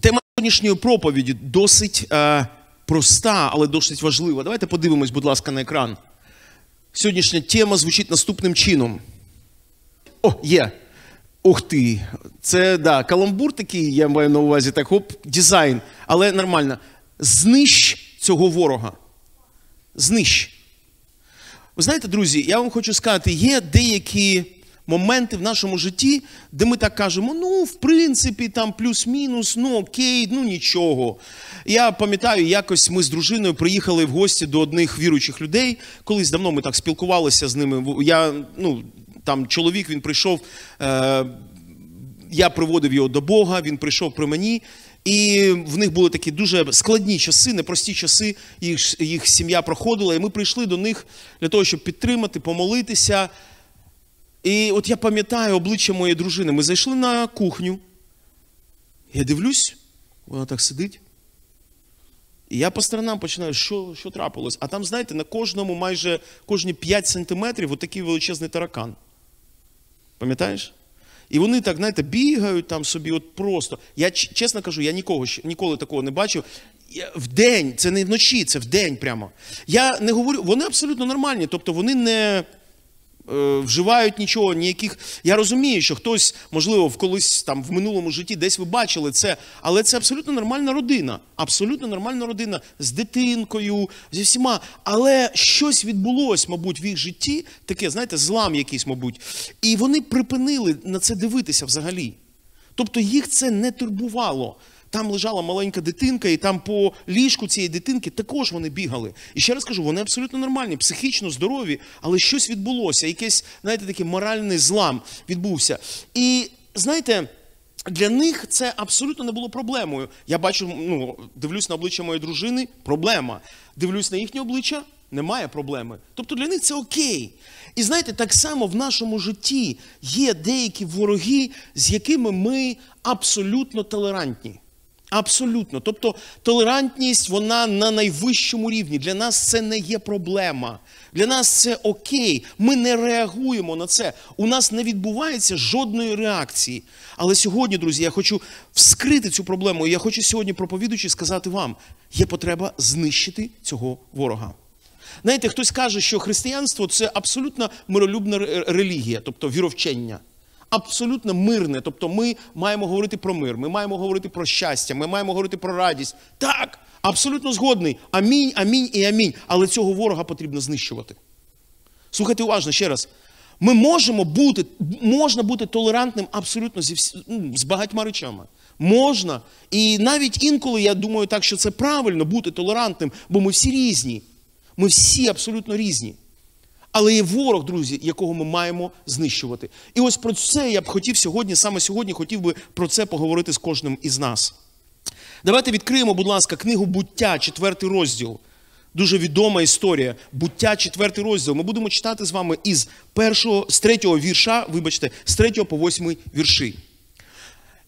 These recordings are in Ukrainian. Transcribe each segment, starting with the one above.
Тема сьогоднішньої проповіді досить е, проста, але досить важлива. Давайте подивимось, будь ласка, на екран. Сьогоднішня тема звучить наступним чином. О, є. Ух ти. Це да, каламбур такий, я маю на увазі, так, хоп, дизайн, але нормально. Знищ цього ворога. Знищ. Ви знаєте, друзі, я вам хочу сказати, є деякі моменти в нашому житті, де ми так кажемо, ну, в принципі, там плюс-мінус, ну окей, ну нічого. Я пам'ятаю, якось ми з дружиною приїхали в гості до одних віруючих людей. Колись давно ми так спілкувалися з ними. Я, ну, там чоловік він прийшов, е, я приводив його до Бога, він прийшов при мені. І в них були такі дуже складні часи, непрості часи. Їх їх сім'я проходила, і ми прийшли до них для того, щоб підтримати, помолитися. І от я пам'ятаю обличчя моєї дружини. Ми зайшли на кухню. Я дивлюсь, вона так сидить. І я по сторонам починаю, що що трапилось. А там, знаєте, на кожному майже кожні 5 сантиметрів отакий величезний таракан. Пам'ятаєш? І вони так, знаєте, бігають там собі, от просто. Я чесно кажу, я нікого ніколи такого не бачив. В день, це не вночі, це в день прямо. Я не говорю, вони абсолютно нормальні, тобто вони не вживають нічого, ніяких. Я розумію, що хтось, можливо, в колись там в минулому житті десь ви бачили це, але це абсолютно нормальна родина. Абсолютно нормальна родина з дитинкою, зі всіма. Але щось відбулось, мабуть, в їх житті, таке, знаєте, злам якийсь, мабуть. І вони припинили на це дивитися взагалі. Тобто їх це не турбувало. Там лежала маленька дитинка, і там по ліжку цієї дитинки також вони бігали. І ще раз кажу, вони абсолютно нормальні, психічно здорові, але щось відбулося, якийсь, знаєте, такий моральний злам відбувся. І знаєте. Для них це абсолютно не було проблемою. Я бачу, ну, дивлюсь на обличчя моєї дружини, проблема. Дивлюсь на їхнє обличчя, немає проблеми. Тобто для них це окей. І знаєте, так само в нашому житті є деякі вороги, з якими ми абсолютно толерантні. Абсолютно. Тобто толерантність, вона на найвищому рівні. Для нас це не є проблема. Для нас це окей. Ми не реагуємо на це. У нас не відбувається жодної реакції. Але сьогодні, друзі, я хочу вскрити цю проблему. І я хочу сьогодні, проповідуючи, сказати вам: є потреба знищити цього ворога. Знаєте, хтось каже, що християнство це абсолютно миролюбна релігія, тобто віровчення абсолютно мирне. Тобто ми маємо говорити про мир, ми маємо говорити про щастя, ми маємо говорити про радість. Так, абсолютно згодний. Амінь, амінь і амінь. Але цього ворога потрібно знищувати. Слухайте уважно ще раз. Ми можемо бути, можна бути толерантним абсолютно зі всі, ну, з багатьма речами. Можна. І навіть інколи я думаю так, що це правильно бути толерантним, бо ми всі різні. Ми всі абсолютно різні. Але є ворог, друзі, якого ми маємо знищувати. І ось про це я б хотів сьогодні, саме сьогодні хотів би про це поговорити з кожним із нас. Давайте відкриємо, будь ласка, книгу буття, четвертий розділ. Дуже відома історія. Буття, четвертий розділ. Ми будемо читати з вами із першого, з третього вірша, вибачте, з третього по восьмий вірші.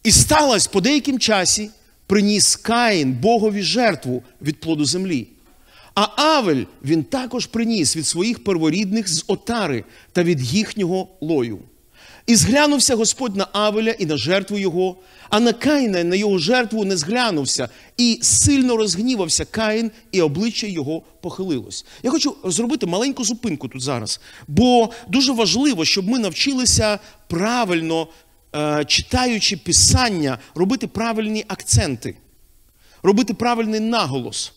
І сталося по деяким часі, приніс Каїн Богові жертву від плоду землі. А Авель він також приніс від своїх перворідних з отари та від їхнього лою. І зглянувся Господь на Авеля і на жертву його, а на Каїна на його жертву не зглянувся, і сильно розгнівався Каїн, і обличчя його похилилось. Я хочу зробити маленьку зупинку тут зараз, бо дуже важливо, щоб ми навчилися правильно, е, читаючи писання, робити правильні акценти, робити правильний наголос.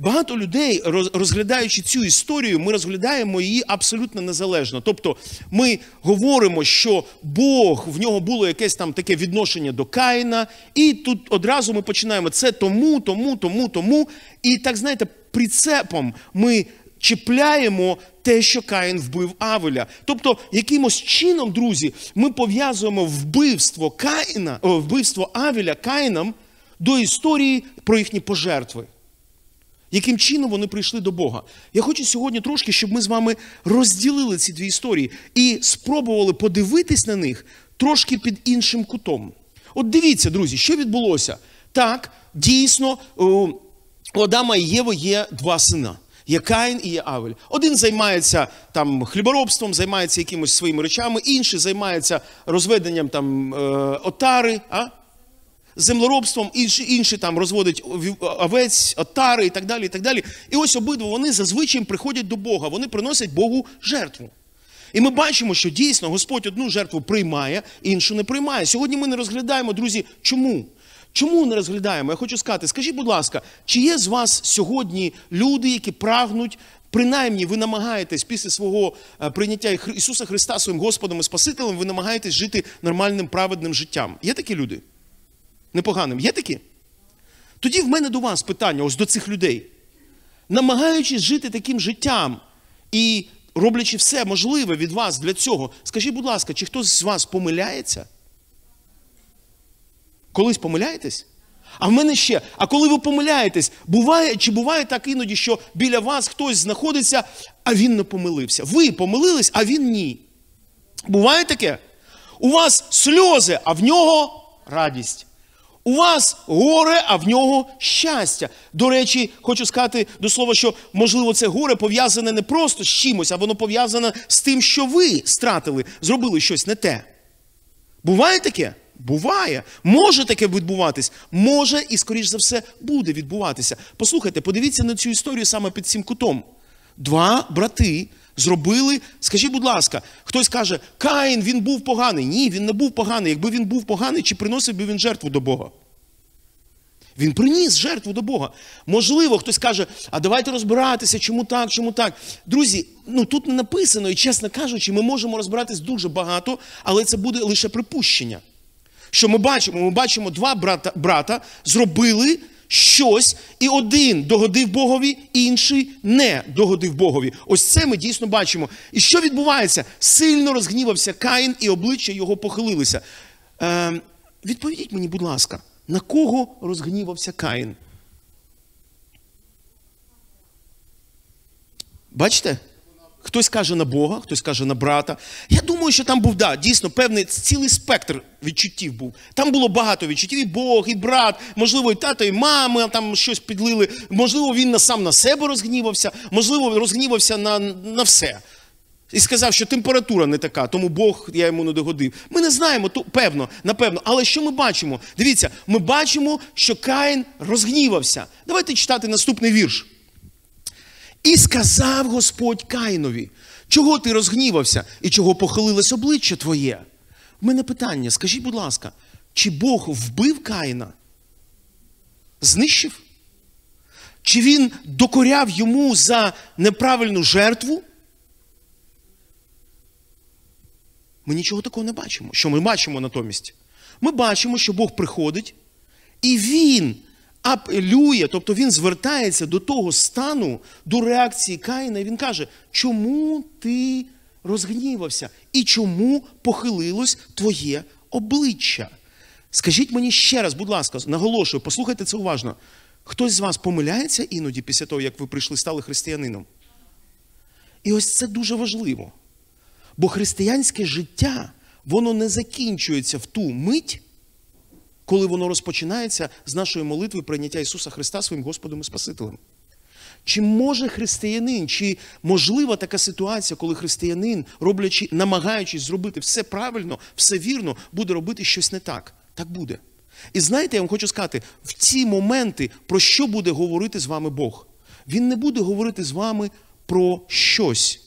Багато людей, розглядаючи цю історію, ми розглядаємо її абсолютно незалежно. Тобто ми говоримо, що Бог в нього було якесь там таке відношення до Каїна, і тут одразу ми починаємо це тому, тому, тому, тому. І так знаєте, прицепом ми чіпляємо те, що Каїн вбив Авеля. Тобто, якимось чином, друзі, ми пов'язуємо вбивство Каїна, вбивство Авеля Каїном до історії про їхні пожертви яким чином вони прийшли до Бога. Я хочу сьогодні трошки, щоб ми з вами розділили ці дві історії і спробували подивитись на них трошки під іншим кутом. От дивіться, друзі, що відбулося? Так, дійсно, у Адама і Єви є два сина. Є Каїн і є Авель. Один займається там хліборобством, займається якимось своїми речами, інший займається розведенням там е, отари. А? Землеробством, інші, інші там розводять овець, отари і так далі. І так далі. І ось обидва вони зазвичай приходять до Бога, вони приносять Богу жертву. І ми бачимо, що дійсно Господь одну жертву приймає, іншу не приймає. Сьогодні ми не розглядаємо, друзі, чому? Чому не розглядаємо? Я хочу сказати, скажіть, будь ласка, чи є з вас сьогодні люди, які прагнуть, принаймні ви намагаєтесь після свого е, прийняття Ісуса Христа своїм Господом і Спасителем, ви намагаєтесь жити нормальним праведним життям? Є такі люди? Непоганим? Є такі? Тоді в мене до вас питання, ось до цих людей. Намагаючись жити таким життям і роблячи все можливе від вас для цього, скажіть, будь ласка, чи хтось з вас помиляється? Колись помиляєтесь? А в мене ще, а коли ви помиляєтесь, буває, чи буває так іноді, що біля вас хтось знаходиться, а він не помилився? Ви помилились, а він ні. Буває таке? У вас сльози, а в нього радість. У вас горе, а в нього щастя. До речі, хочу сказати до слова, що можливо це горе пов'язане не просто з чимось, а воно пов'язане з тим, що ви стратили, зробили щось не те. Буває таке? Буває. Може таке відбуватись, може і, скоріш за все, буде відбуватися. Послухайте, подивіться на цю історію саме під цим кутом. Два брати зробили, скажіть, будь ласка, хтось каже, Каїн, він був поганий. Ні, він не був поганий. Якби він був поганий, чи приносив би він жертву до Бога? Він приніс жертву до Бога. Можливо, хтось каже, а давайте розбиратися, чому так, чому так. Друзі, ну тут не написано, і чесно кажучи, ми можемо розбиратись дуже багато, але це буде лише припущення. Що ми бачимо? Ми бачимо, два брата брата зробили щось, і один догодив Богові, інший не догодив Богові. Ось це ми дійсно бачимо. І що відбувається? Сильно розгнівався Каїн, і обличчя його похилилися. Е, Відповідіть мені, будь ласка, на кого розгнівався Каїн? Бачите? Хтось каже на Бога, хтось каже на брата. Я думаю, що там був, да, дійсно, певний цілий спектр відчуттів був. Там було багато відчуттів, і Бог, і брат, можливо, і тато, і мама там щось підлили. Можливо, він сам на себе розгнівався, можливо, розгнівався на, на все. І сказав, що температура не така, тому Бог я йому не догодив. Ми не знаємо, то певно, напевно. Але що ми бачимо? Дивіться, ми бачимо, що Каїн розгнівався. Давайте читати наступний вірш. І сказав Господь Каїнові, чого ти розгнівався і чого похилилось обличчя твоє? В мене питання, скажіть, будь ласка, чи Бог вбив Каїна? Знищив? Чи він докоряв йому за неправильну жертву? Ми нічого такого не бачимо. Що ми бачимо натомість? Ми бачимо, що Бог приходить, і Він апелює, тобто він звертається до того стану, до реакції Каїна, і він каже, чому ти розгнівався і чому похилилось твоє обличчя? Скажіть мені ще раз, будь ласка, наголошую, послухайте це уважно. Хтось з вас помиляється іноді після того, як ви прийшли, стали християнином? І ось це дуже важливо. Бо християнське життя, воно не закінчується в ту мить, коли воно розпочинається з нашої молитви прийняття Ісуса Христа своїм Господом і Спасителем. Чи може християнин, чи можлива така ситуація, коли християнин, роблячи, намагаючись зробити все правильно, все вірно, буде робити щось не так? Так буде. І знаєте, я вам хочу сказати, в ці моменти про що буде говорити з вами Бог? Він не буде говорити з вами про щось.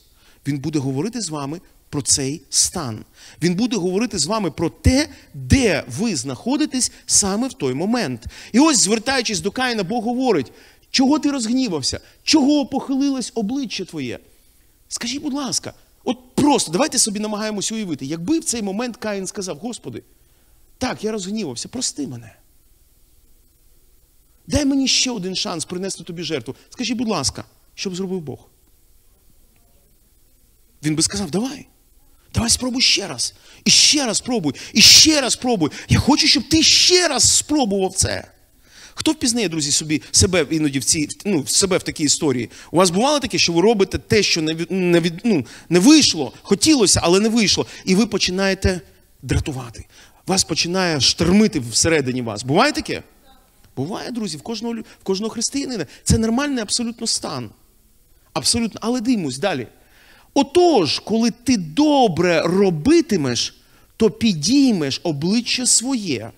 Він буде говорити з вами про цей стан. Він буде говорити з вами про те, де ви знаходитесь саме в той момент. І ось, звертаючись до Каїна, Бог говорить, чого ти розгнівався? Чого похилилось обличчя твоє? Скажіть, будь ласка, от просто давайте собі намагаємось уявити, якби в цей момент Каїн сказав, Господи, так, я розгнівався, прости мене. Дай мені ще один шанс принести тобі жертву. Скажіть, будь ласка, що б зробив Бог? Він би сказав, давай. Давай спробуй ще раз. І ще раз спробуй, і ще раз спробуй. Я хочу, щоб ти ще раз спробував це. Хто впізнає, друзі, собі себе іноді в цій, ну, себе в такій історії? У вас бувало таке, що ви робите те, що не не, ну, не вийшло, хотілося, але не вийшло, і ви починаєте дратувати. Вас починає штормити всередині вас. Буває таке? Буває, друзі, в кожного в кожного християнина. Це нормальний абсолютно стан. Абсолютно. Але дивимось далі. Отож, коли ти добре робитимеш, то підіймеш обличчя своє.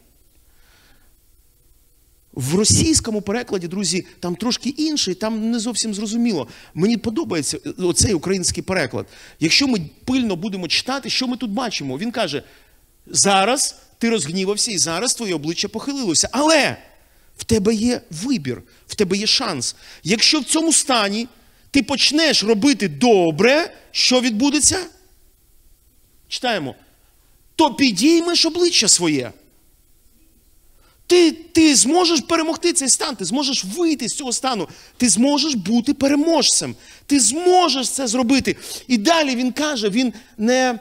В російському перекладі, друзі, там трошки інший, там не зовсім зрозуміло. Мені подобається оцей український переклад. Якщо ми пильно будемо читати, що ми тут бачимо? Він каже: зараз ти розгнівався і зараз твоє обличчя похилилося. Але в тебе є вибір, в тебе є шанс. Якщо в цьому стані ти почнеш робити добре, що відбудеться? Читаємо. То підіймеш обличчя своє. Ти ти зможеш перемогти цей стан, ти зможеш вийти з цього стану, ти зможеш бути переможцем. Ти зможеш це зробити. І далі він каже: він не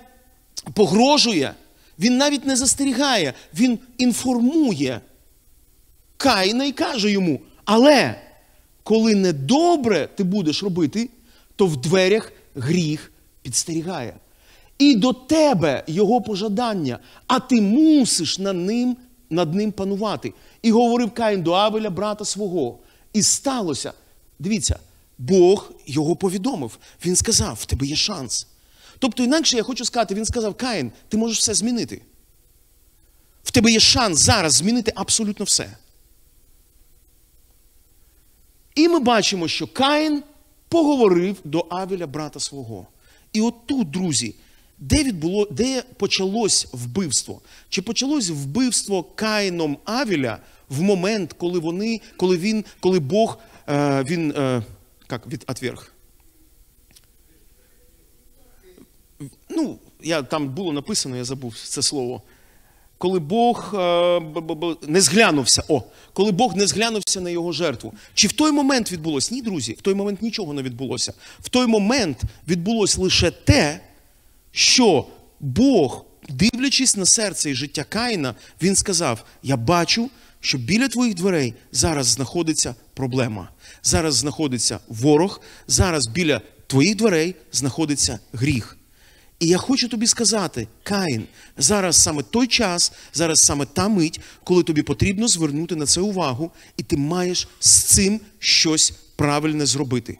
погрожує, він навіть не застерігає, він інформує Каїна і каже йому: але коли недобре ти будеш робити, то в дверях гріх підстерігає. І до тебе його пожадання, а ти мусиш над ним над ним панувати. І говорив Каїн до Авеля, брата свого. І сталося. Дивіться, Бог його повідомив. Він сказав: в тебе є шанс. Тобто, інакше я хочу сказати, він сказав: Каїн, ти можеш все змінити. В тебе є шанс зараз змінити абсолютно все. І ми бачимо, що Каїн поговорив до Авеля, брата свого. І от тут, друзі, де відбуло, де почалось вбивство? Чи почалось вбивство Каїном Авіля в момент, коли вони, коли він, коли Бог е, він е, як від отверг? Ну, я там було написано, я забув це слово. Коли Бог е, не зглянувся, о, коли Бог не зглянувся на його жертву. Чи в той момент відбулося? Ні, друзі, в той момент нічого не відбулося. В той момент відбулося лише те що Бог, дивлячись на серце і життя Каїна, він сказав: Я бачу, що біля твоїх дверей зараз знаходиться проблема. Зараз знаходиться ворог, зараз біля твоїх дверей знаходиться гріх. І я хочу тобі сказати, Каїн, зараз саме той час, зараз саме та мить, коли тобі потрібно звернути на це увагу, і ти маєш з цим щось правильне зробити.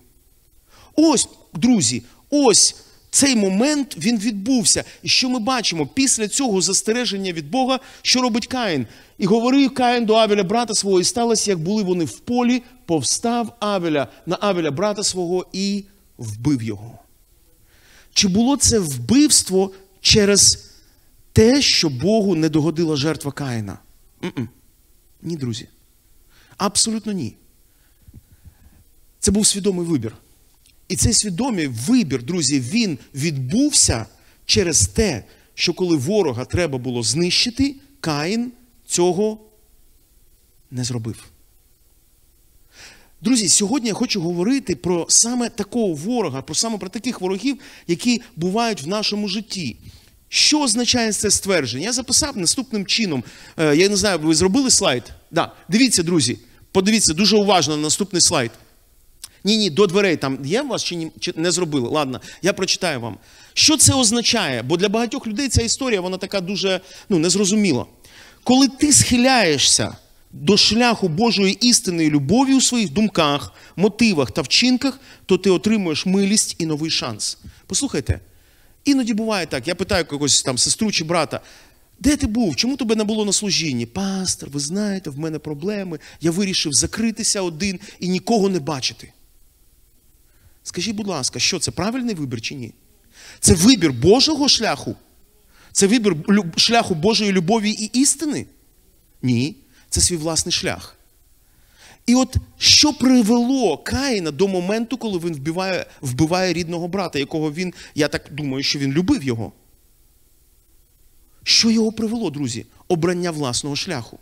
Ось, друзі, ось цей момент він відбувся. І що ми бачимо після цього застереження від Бога, що робить Каїн? І говорив Каїн до Авеля, брата свого, і сталося, як були вони в полі, повстав Авеля на Авеля, брата свого, і вбив його. Чи було це вбивство через те, що Богу не догодила жертва Каїна? М-м. Ні, друзі. Абсолютно ні. Це був свідомий вибір. І цей свідомий вибір, друзі, він відбувся через те, що коли ворога треба було знищити, Каїн цього не зробив. Друзі, сьогодні я хочу говорити про саме такого ворога, про саме про таких ворогів, які бувають в нашому житті. Що означає це ствердження? Я записав наступним чином. Е, я не знаю, ви зробили слайд? Да. Дивіться, друзі, подивіться дуже уважно на наступний слайд. Ні, ні, до дверей там є у вас чи, ні, чи не зробили? Ладно, я прочитаю вам. Що це означає? Бо для багатьох людей ця історія вона така дуже ну, незрозуміла. Коли ти схиляєшся до шляху Божої істини і любові у своїх думках, мотивах та вчинках, то ти отримуєш милість і новий шанс. Послухайте, іноді буває так, я питаю когось там сестру чи брата. Де ти був? Чому тебе не було на служінні? Пастор, ви знаєте, в мене проблеми. Я вирішив закритися один і нікого не бачити. Скажіть, будь ласка, що це правильний вибір чи ні? Це вибір Божого шляху? Це вибір шляху Божої любові і істини? Ні, це свій власний шлях. І от що привело Каїна до моменту, коли він вбиває вбиває рідного брата, якого він, я так думаю, що він любив його. Що його привело, друзі? Обрання власного шляху.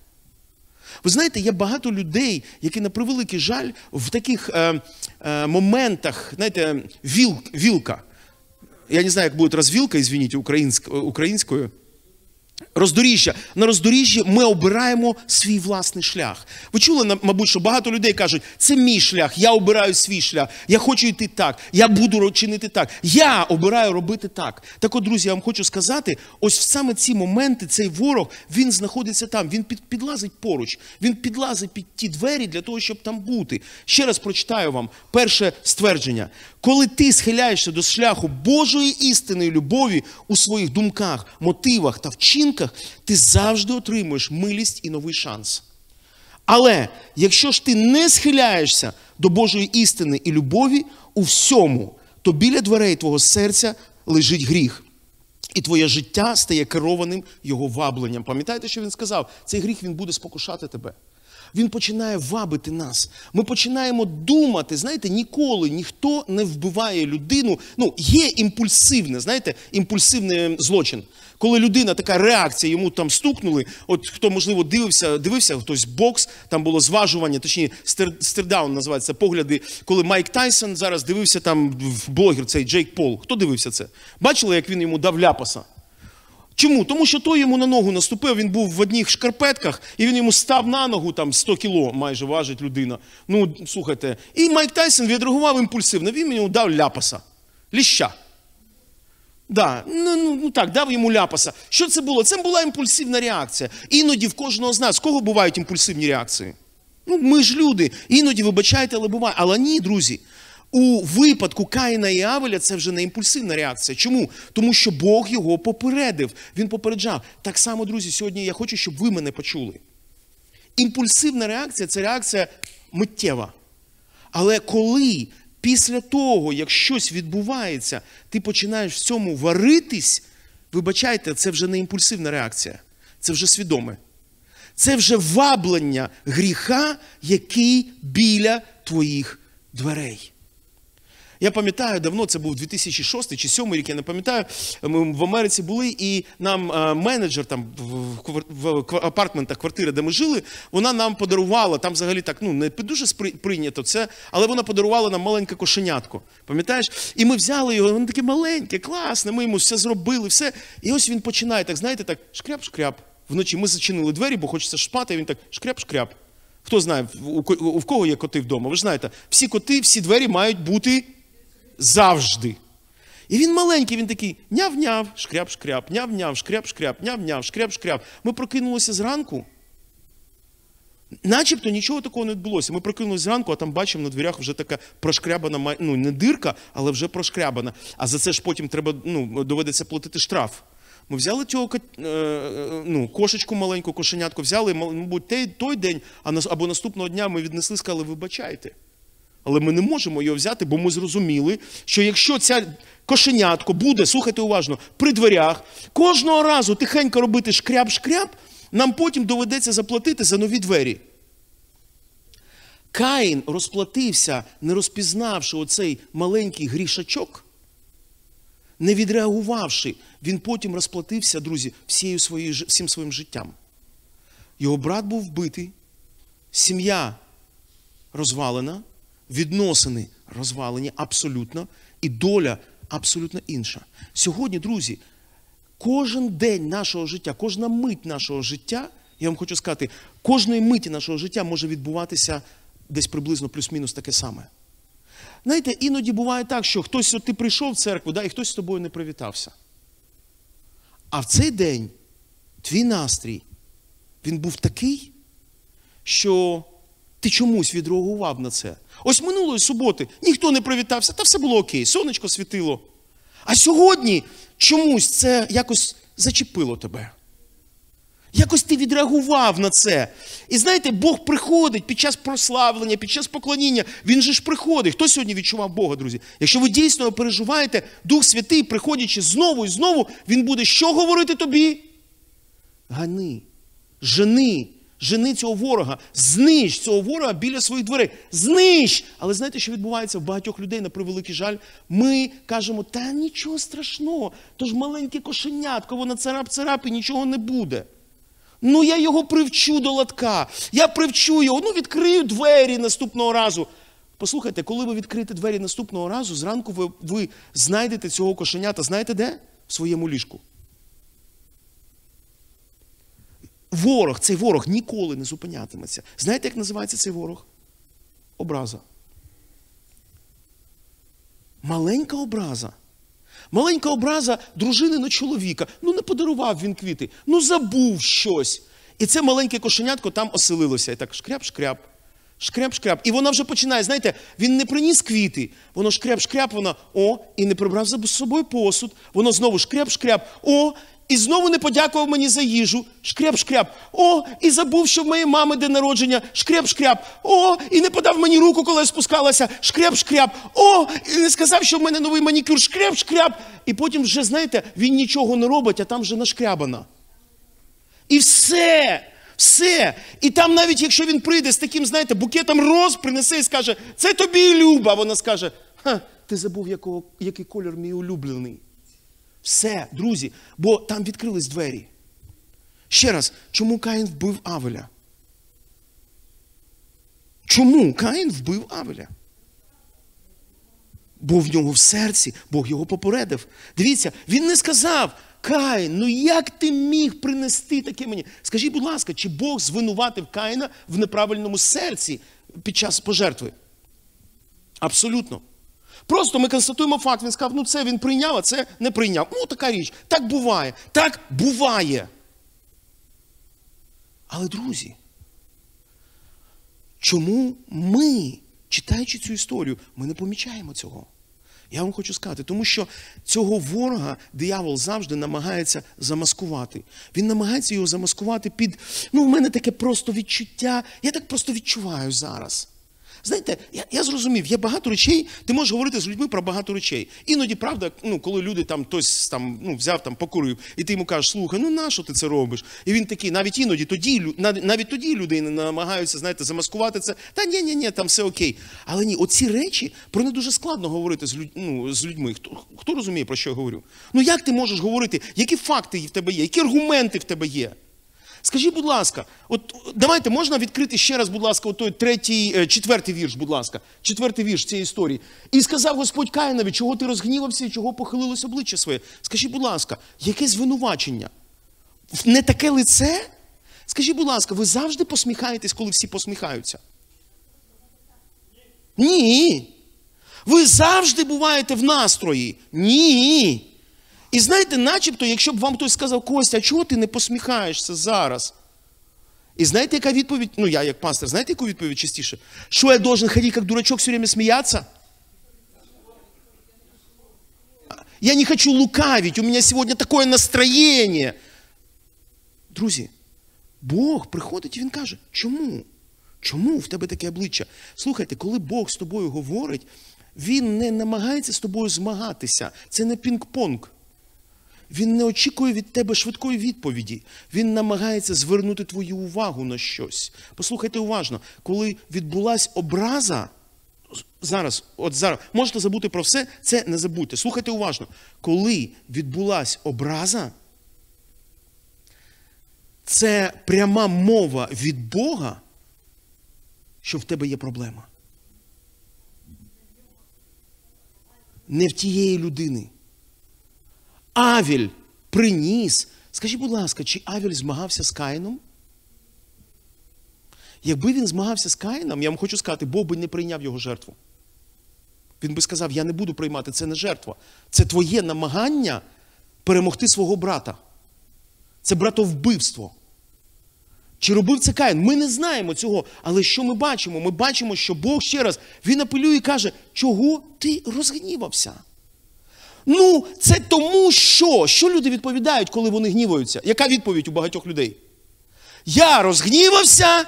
Ви знаєте, є багато людей, які на превеликий жаль в таких е, е, моментах, знаєте, віл, вілка. Я не знаю, як буде розвілка, извините, українською. Роздоріжжя. На роздоріжжі ми обираємо свій власний шлях. Ви чули, мабуть, що багато людей кажуть, це мій шлях, я обираю свій шлях, я хочу йти так, я буду чинити так. Я обираю робити так. Так от, друзі, я вам хочу сказати: ось в саме ці моменти цей ворог він знаходиться там, він під, підлазить поруч, він підлазить під ті двері для того, щоб там бути. Ще раз прочитаю вам перше ствердження. Коли ти схиляєшся до шляху Божої істини любові у своїх думках, мотивах та вчинках, ти завжди отримуєш милість і новий шанс. Але якщо ж ти не схиляєшся до Божої істини і любові у всьому, то біля дверей твого серця лежить гріх. І твоє життя стає керованим його вабленням. Пам'ятаєте, що він сказав? Цей гріх він буде спокушати тебе. Він починає вабити нас. Ми починаємо думати, знаєте, ніколи ніхто не вбиває людину. Ну, є імпульсивне, знаєте, імпульсивний злочин. Коли людина така реакція, йому там стукнули. От хто, можливо, дивився, дивився хтось бокс, там було зважування, точніше, стердаун називається погляди, коли Майк Тайсон зараз дивився там в блогер, цей Джейк Пол. Хто дивився це? Бачили, як він йому дав ляпаса? Чому? Тому що той йому на ногу наступив, він був в одних шкарпетках, і він йому став на ногу, там 100 кіло майже важить людина. Ну, слухайте. І Майк Тайсон відреагував імпульсивно, він йому дав ляпаса. Ліща. Да, ну, ну, ну так, дав йому ляпаса. Що це було? Це була імпульсивна реакція. Іноді в кожного з нас, кого бувають імпульсивні реакції? Ну, ми ж люди, іноді вибачайте, але буває. Але ні, друзі. У випадку Каїна і Авеля це вже не імпульсивна реакція. Чому? Тому що Бог його попередив. Він попереджав. Так само, друзі, сьогодні я хочу, щоб ви мене почули. Імпульсивна реакція це реакція миттєва. Але коли після того, як щось відбувається, ти починаєш в цьому варитись, вибачайте, це вже не імпульсивна реакція, це вже свідоме. Це вже ваблення гріха, який біля твоїх дверей. Я пам'ятаю, давно це був 2006 чи 2007 рік, я не пам'ятаю. Ми в Америці були, і нам е, менеджер там в апартментах квартири, де ми жили, вона нам подарувала. Там взагалі так ну не дуже прийнято це, але вона подарувала нам маленьке кошенятко. Пам'ятаєш? І ми взяли його, воно таке маленьке, класне. Ми йому все зробили, все. І ось він починає так, знаєте, так шкряп-шкряп. Вночі ми зачинили двері, бо хочеться шпати. і Він так шкряп-шкряп. Хто знає, у кого є коти вдома? Ви ж знаєте, всі коти, всі двері мають бути завжди. І він маленький, він такий няв-няв, шкряп-шкряп, няв-няв, шкряп-шкряп, няв-няв, шкряп-шкряп. Ми прокинулися зранку. Начебто нічого такого не відбулося. Ми прокинулися зранку, а там бачимо на дверях вже така прошкрябана, ну не дирка, але вже прошкрябана. А за це ж потім треба, ну, доведеться платити штраф. Ми взяли цього е, е, ну, кошечку маленьку, кошенятку, взяли, мабуть, той день, або наступного дня ми віднесли, сказали, вибачайте. Але ми не можемо його взяти, бо ми зрозуміли, що якщо ця кошенятко буде, слухайте уважно, при дверях, кожного разу тихенько робити шкряб-шкряб, нам потім доведеться заплатити за нові двері. Каїн розплатився, не розпізнавши оцей маленький грішачок, не відреагувавши, він потім розплатився, друзі, всією своєю, всім своїм життям. Його брат був вбитий, сім'я розвалена відносини розвалені абсолютно, і доля абсолютно інша. Сьогодні, друзі, кожен день нашого життя, кожна мить нашого життя, я вам хочу сказати, кожної миті нашого життя може відбуватися десь приблизно плюс-мінус таке саме. Знаєте, іноді буває так, що хтось от ти прийшов в церкву, да, і хтось з тобою не привітався. А в цей день твій настрій, він був такий, що ти чомусь відреагував на це. Ось минулої суботи ніхто не привітався, та все було окей, сонечко світило. А сьогодні чомусь це якось зачепило тебе. Якось ти відреагував на це. І знаєте, Бог приходить під час прославлення, під час поклоніння. Він же ж приходить. Хто сьогодні відчував Бога, друзі? Якщо ви дійсно переживаєте, Дух Святий, приходячи знову і знову, Він буде що говорити тобі? Гани, жени, жени цього ворога, знищ цього ворога біля своїх дверей. Знищ! Але знаєте, що відбувається в багатьох людей, на превеликий жаль, ми кажемо, та нічого страшного, то ж маленьке кошенятко, воно царап-царап і нічого не буде. Ну, я його привчу до латка, я привчу його, ну відкрию двері наступного разу. Послухайте, коли ви відкриєте двері наступного разу, зранку ви, ви знайдете цього кошенята, знаєте де? В своєму ліжку. Ворог, цей ворог ніколи не зупинятиметься. Знаєте, як називається цей ворог? Образа. Маленька образа. Маленька образа дружини на чоловіка. Ну, не подарував він квіти, ну забув щось. І це маленьке кошенятко там оселилося. І так шкряп-шкряп. Шкряп-шкряп. І вона вже починає, знаєте, він не приніс квіти, воно шкряп-шкряп, вона о, і не прибрав за собою посуд. Воно знову шкряп-шкряп, о, і знову не подякував мені за їжу. Шкряп-шкряп. О, і забув, що в моєї мами день народження. Шкряп-шкряп. О, і не подав мені руку, коли я спускалася. Шкряп-шкряп. О, і не сказав, що в мене новий манікюр. Шкряп-шкряп. І потім вже, знаєте, він нічого не робить, а там вже нашкрябана. І все. Все. І там, навіть якщо він прийде з таким, знаєте, букетом роз принесе і скаже, це тобі Люба. Вона скаже, ха, ти забув, якого, який колір мій улюблений. Все, друзі, бо там відкрились двері. Ще раз, чому Каїн вбив Авеля? Чому Каїн вбив Авеля? Бо в нього в серці Бог його попередив. Дивіться, він не сказав, Каїн, ну як ти міг принести таке мені? Скажіть, будь ласка, чи Бог звинуватив Каїна в неправильному серці під час пожертви? Абсолютно. Просто ми констатуємо факт. Він сказав, ну це він прийняв, а це не прийняв. Ну, така річ. Так буває. Так буває. Але, друзі, чому ми, читаючи цю історію, ми не помічаємо цього? Я вам хочу сказати, тому що цього ворога диявол завжди намагається замаскувати. Він намагається його замаскувати під. Ну, в мене таке просто відчуття. Я так просто відчуваю зараз. Знаєте, я я зрозумів, є багато речей, ти можеш говорити з людьми про багато речей. Іноді, правда, ну, коли люди там хтось там, ну, взяв, там, покурив, і ти йому кажеш, слухай, ну нащо ти це робиш? І він такий, навіть іноді тоді, навіть тоді люди намагаються, знаєте, замаскувати це. Та ні, ні, ні, там все окей. Але ні, оці речі про них дуже складно говорити з, людь, ну, з людьми. Хто, хто розуміє, про що я говорю? Ну як ти можеш говорити, які факти в тебе є, які аргументи в тебе є? Скажіть, будь ласка, от давайте можна відкрити ще раз, будь ласка, той третій, е, четвертий вірш, будь ласка, четвертий вірш цієї історії. І сказав Господь Каїнові, чого ти розгнівався і чого похилилось обличчя своє. Скажіть, будь ласка, яке звинувачення? Не таке лице? Скажіть, будь ласка, ви завжди посміхаєтесь, коли всі посміхаються? Ні. Ви завжди буваєте в настрої? Ні. І знаєте, начебто, якщо б вам хтось сказав, Костя, а чого ти не посміхаєшся зараз? І знаєте, яка відповідь? Ну, я як пастор, знаєте, яку відповідь частіше? Що я должен ходити, як дурачок, все время сміятися? Я не хочу лукавить, у меня сегодня такое настроєння. Друзі, Бог приходить і Він каже, чому? Чому в тебе таке обличчя? Слухайте, коли Бог з тобою говорить, Він не намагається з тобою змагатися. Це не пінг-понг. Він не очікує від тебе швидкої відповіді. Він намагається звернути твою увагу на щось. Послухайте уважно, коли відбулась образа, зараз, от зараз, можете забути про все, це не забудьте. Слухайте уважно, коли відбулась образа, це пряма мова від Бога, що в тебе є проблема. Не в тієї людини. Авіль приніс. Скажіть, будь ласка, чи Авіль змагався з Каїном? Якби він змагався з Каїном, я вам хочу сказати, Бог би не прийняв його жертву. Він би сказав: Я не буду приймати, це не жертва. Це твоє намагання перемогти свого брата. Це братовбивство. Чи робив це Каїн? Ми не знаємо цього. Але що ми бачимо? Ми бачимо, що Бог ще раз він апелює і каже, чого ти розгнівався? Ну, це тому що. Що люди відповідають, коли вони гніваються? Яка відповідь у багатьох людей? Я розгнівався,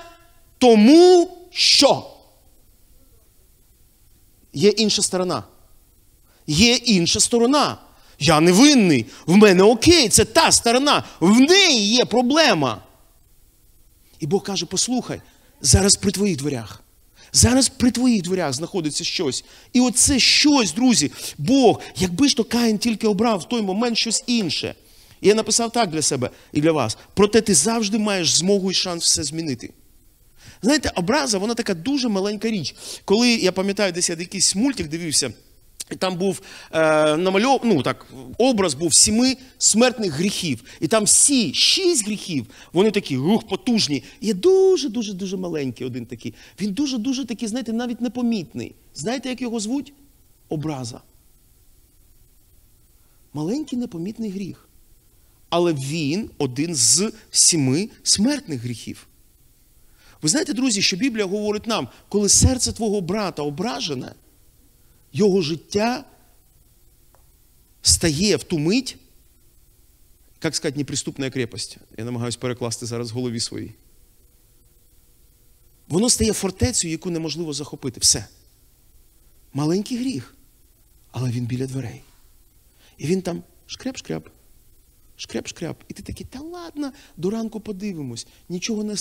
тому що. Є інша сторона. Є інша сторона. Я не винний. В мене окей, це та сторона. В неї є проблема. І Бог каже: послухай, зараз при твоїх дверях. Зараз при твоїх дверях знаходиться щось. І оце щось, друзі, Бог, якби ж то Каїн тільки обрав в той момент щось інше. І я написав так для себе і для вас. Проте ти завжди маєш змогу і шанс все змінити. Знаєте, образа, вона така дуже маленька річ. Коли я пам'ятаю, десь я якийсь мультик дивився. Там був е, намальов, ну так, образ був сіми смертних гріхів. І там всі шість гріхів, вони такі рух потужні. Є дуже-дуже дуже маленький один такий. Він дуже-дуже такий, знаєте, навіть непомітний. Знаєте, як його звуть? Образа. Маленький непомітний гріх. Але він один з сіми смертних гріхів. Ви знаєте, друзі, що Біблія говорить нам, коли серце твого брата ображене його життя стає в ту мить як сказати, неприступна крепость. Я намагаюся перекласти зараз голові своїй. Воно стає фортецею, яку неможливо захопити. Все. Маленький гріх, але він біля дверей. І він там шкряп-шкряп, шкряп-шкряп. І ти такий, та ладно, до ранку подивимось. Нічого не.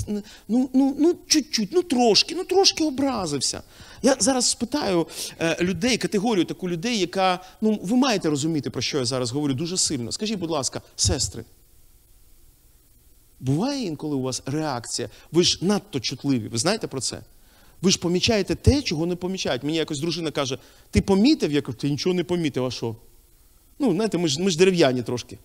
Ну, ну, ну, чуть-чуть, ну трошки, ну трошки образився. Я зараз спитаю е, людей, категорію таку людей, яка. Ну, ви маєте розуміти, про що я зараз говорю дуже сильно. Скажіть, будь ласка, сестри. Буває інколи у вас реакція. Ви ж надто чутливі. Ви знаєте про це? Ви ж помічаєте те, чого не помічають. Мені якось дружина каже: ти помітив? Я кажу, ти нічого не помітив, а що? Ну, знаєте, ми ж, ми ж дерев'яні трошки.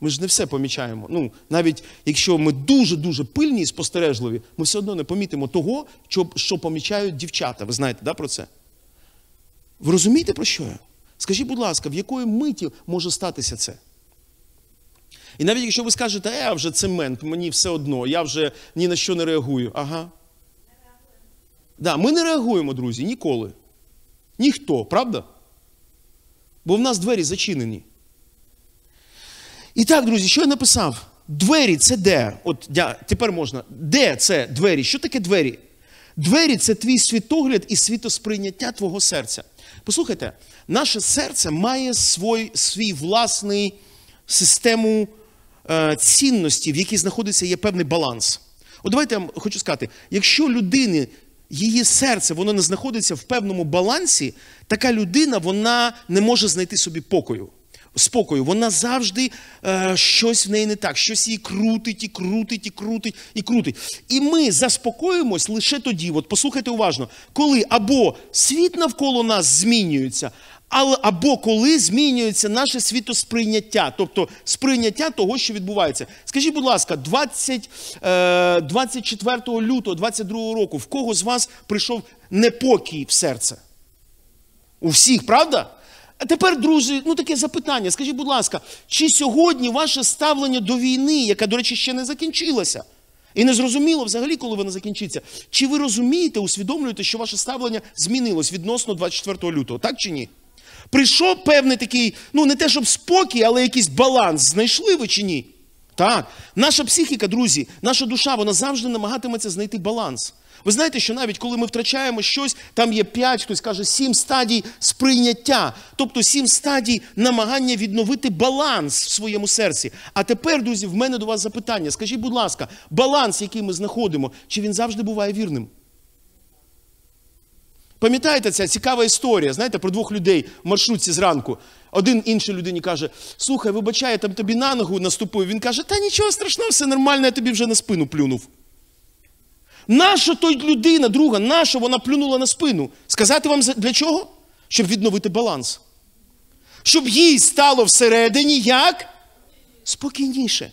Ми ж не все помічаємо. Ну, навіть якщо ми дуже-дуже пильні і спостережливі, ми все одно не помітимо того, що, що помічають дівчата. Ви знаєте да, про це? Ви розумієте, про що я? Скажіть, будь ласка, в якої миті може статися це? І навіть якщо ви скажете, е, вже цемент, мені все одно, я вже ні на що не реагую. Ага. Да, ми не реагуємо, друзі, ніколи. Ніхто, правда? Бо в нас двері зачинені. І так, друзі, що я написав? Двері це де? От я, тепер можна. Де це двері? Що таке двері? Двері це твій світогляд і світосприйняття твого серця. Послухайте, наше серце має свій, свій власний систему е, цінностей, в якій знаходиться є певний баланс. От давайте я вам хочу сказати: якщо людини, її серце, воно не знаходиться в певному балансі, така людина вона не може знайти собі покою. Спокою, вона завжди е, щось в неї не так, щось її крутить, і крутить, і крутить, і крутить. І ми заспокоїмось лише тоді, от послухайте уважно, коли або світ навколо нас змінюється, або коли змінюється наше світосприйняття, тобто сприйняття того, що відбувається. Скажіть, будь ласка, 20, е, 24 лютого 22 року в кого з вас прийшов непокій в серце? У всіх, правда? А тепер, друзі, ну таке запитання. Скажіть, будь ласка, чи сьогодні ваше ставлення до війни, яка, до речі, ще не закінчилася, і не зрозуміло взагалі, коли вона закінчиться, чи ви розумієте, усвідомлюєте, що ваше ставлення змінилось відносно 24 лютого, так чи ні? Прийшов певний такий, ну не те, щоб спокій, але якийсь баланс. Знайшли ви чи ні? Так. Наша психіка, друзі, наша душа, вона завжди намагатиметься знайти баланс. Ви знаєте, що навіть коли ми втрачаємо щось, там є 5, хтось каже, 7 стадій сприйняття, тобто 7 стадій намагання відновити баланс в своєму серці. А тепер, друзі, в мене до вас запитання. Скажіть, будь ласка, баланс, який ми знаходимо, чи він завжди буває вірним? Пам'ятаєте ця цікава історія, знаєте, про двох людей в маршрутці зранку. Один іншій людині каже: слухай, вибачай, я там тобі на ногу наступив. Він каже, та нічого страшного, все нормально, я тобі вже на спину плюнув. Наша той людина, друга, наша вона плюнула на спину. Сказати вам для чого? Щоб відновити баланс. Щоб їй стало всередині як? Спокійніше.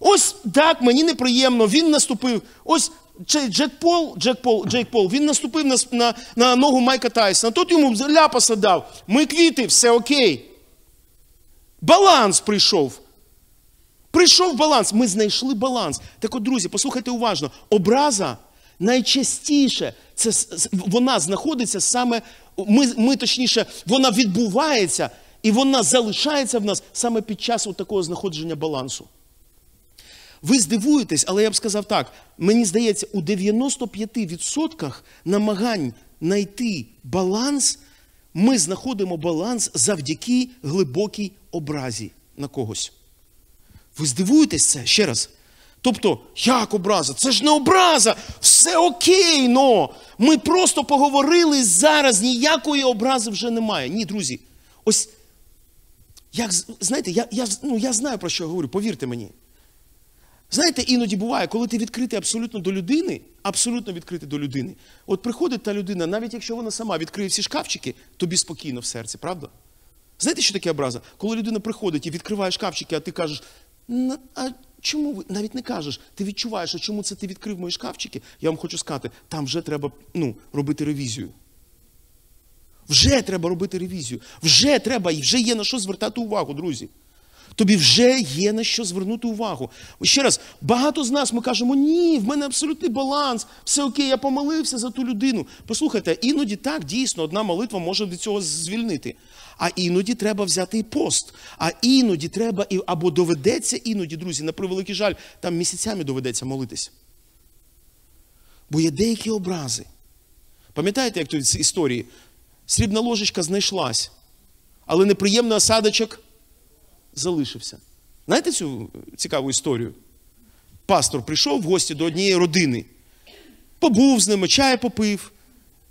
Ось так, мені неприємно, він наступив. Ось Джек Джек Пол, Джек Пол, Джейк Пол, він наступив на, на, на ногу Майка Тайсона. Тот йому ляпаса дав. Ми квіти, все окей. Баланс прийшов. Прийшов баланс. Ми знайшли баланс. Так от, друзі, послухайте уважно. Образа найчастіше це, вона знаходиться саме, ми, ми точніше, вона відбувається і вона залишається в нас саме під час такого знаходження балансу. Ви здивуєтесь, але я б сказав так: мені здається, у 95% намагань знайти баланс, ми знаходимо баланс завдяки глибокій образі на когось. Ви здивуєтесь це ще раз. Тобто, як образа? Це ж не образа, все окей, но ми просто поговорили зараз, ніякої образи вже немає. Ні, друзі. Ось, як, знаєте, я, я, ну, я знаю, про що я говорю, повірте мені. Знаєте, іноді буває, коли ти відкритий абсолютно до людини, абсолютно відкритий до людини. От приходить та людина, навіть якщо вона сама відкриє всі шкафчики, тобі спокійно в серці, правда? Знаєте, що таке образа? Коли людина приходить і відкриває шкафчики, а ти кажеш, «На- а чому ви навіть не кажеш? Ти відчуваєш, а чому це ти відкрив мої шкафчики? Я вам хочу сказати, там вже треба ну, робити ревізію. Вже треба робити ревізію. Вже треба і вже є на що звертати увагу, друзі. Тобі вже є на що звернути увагу. Ще раз, багато з нас ми кажемо, ні, в мене абсолютний баланс, все окей, я помолився за ту людину. Послухайте, іноді так, дійсно, одна молитва може від цього звільнити. А іноді треба взяти і пост. А іноді треба, і, або доведеться, іноді, друзі, на превеликий жаль, там місяцями доведеться молитись. Бо є деякі образи. Пам'ятаєте, як тут з історії? Срібна ложечка знайшлась, але неприємний осадочок залишився. Знаєте цю цікаву історію? Пастор прийшов в гості до однієї родини, побув з ними, чай попив.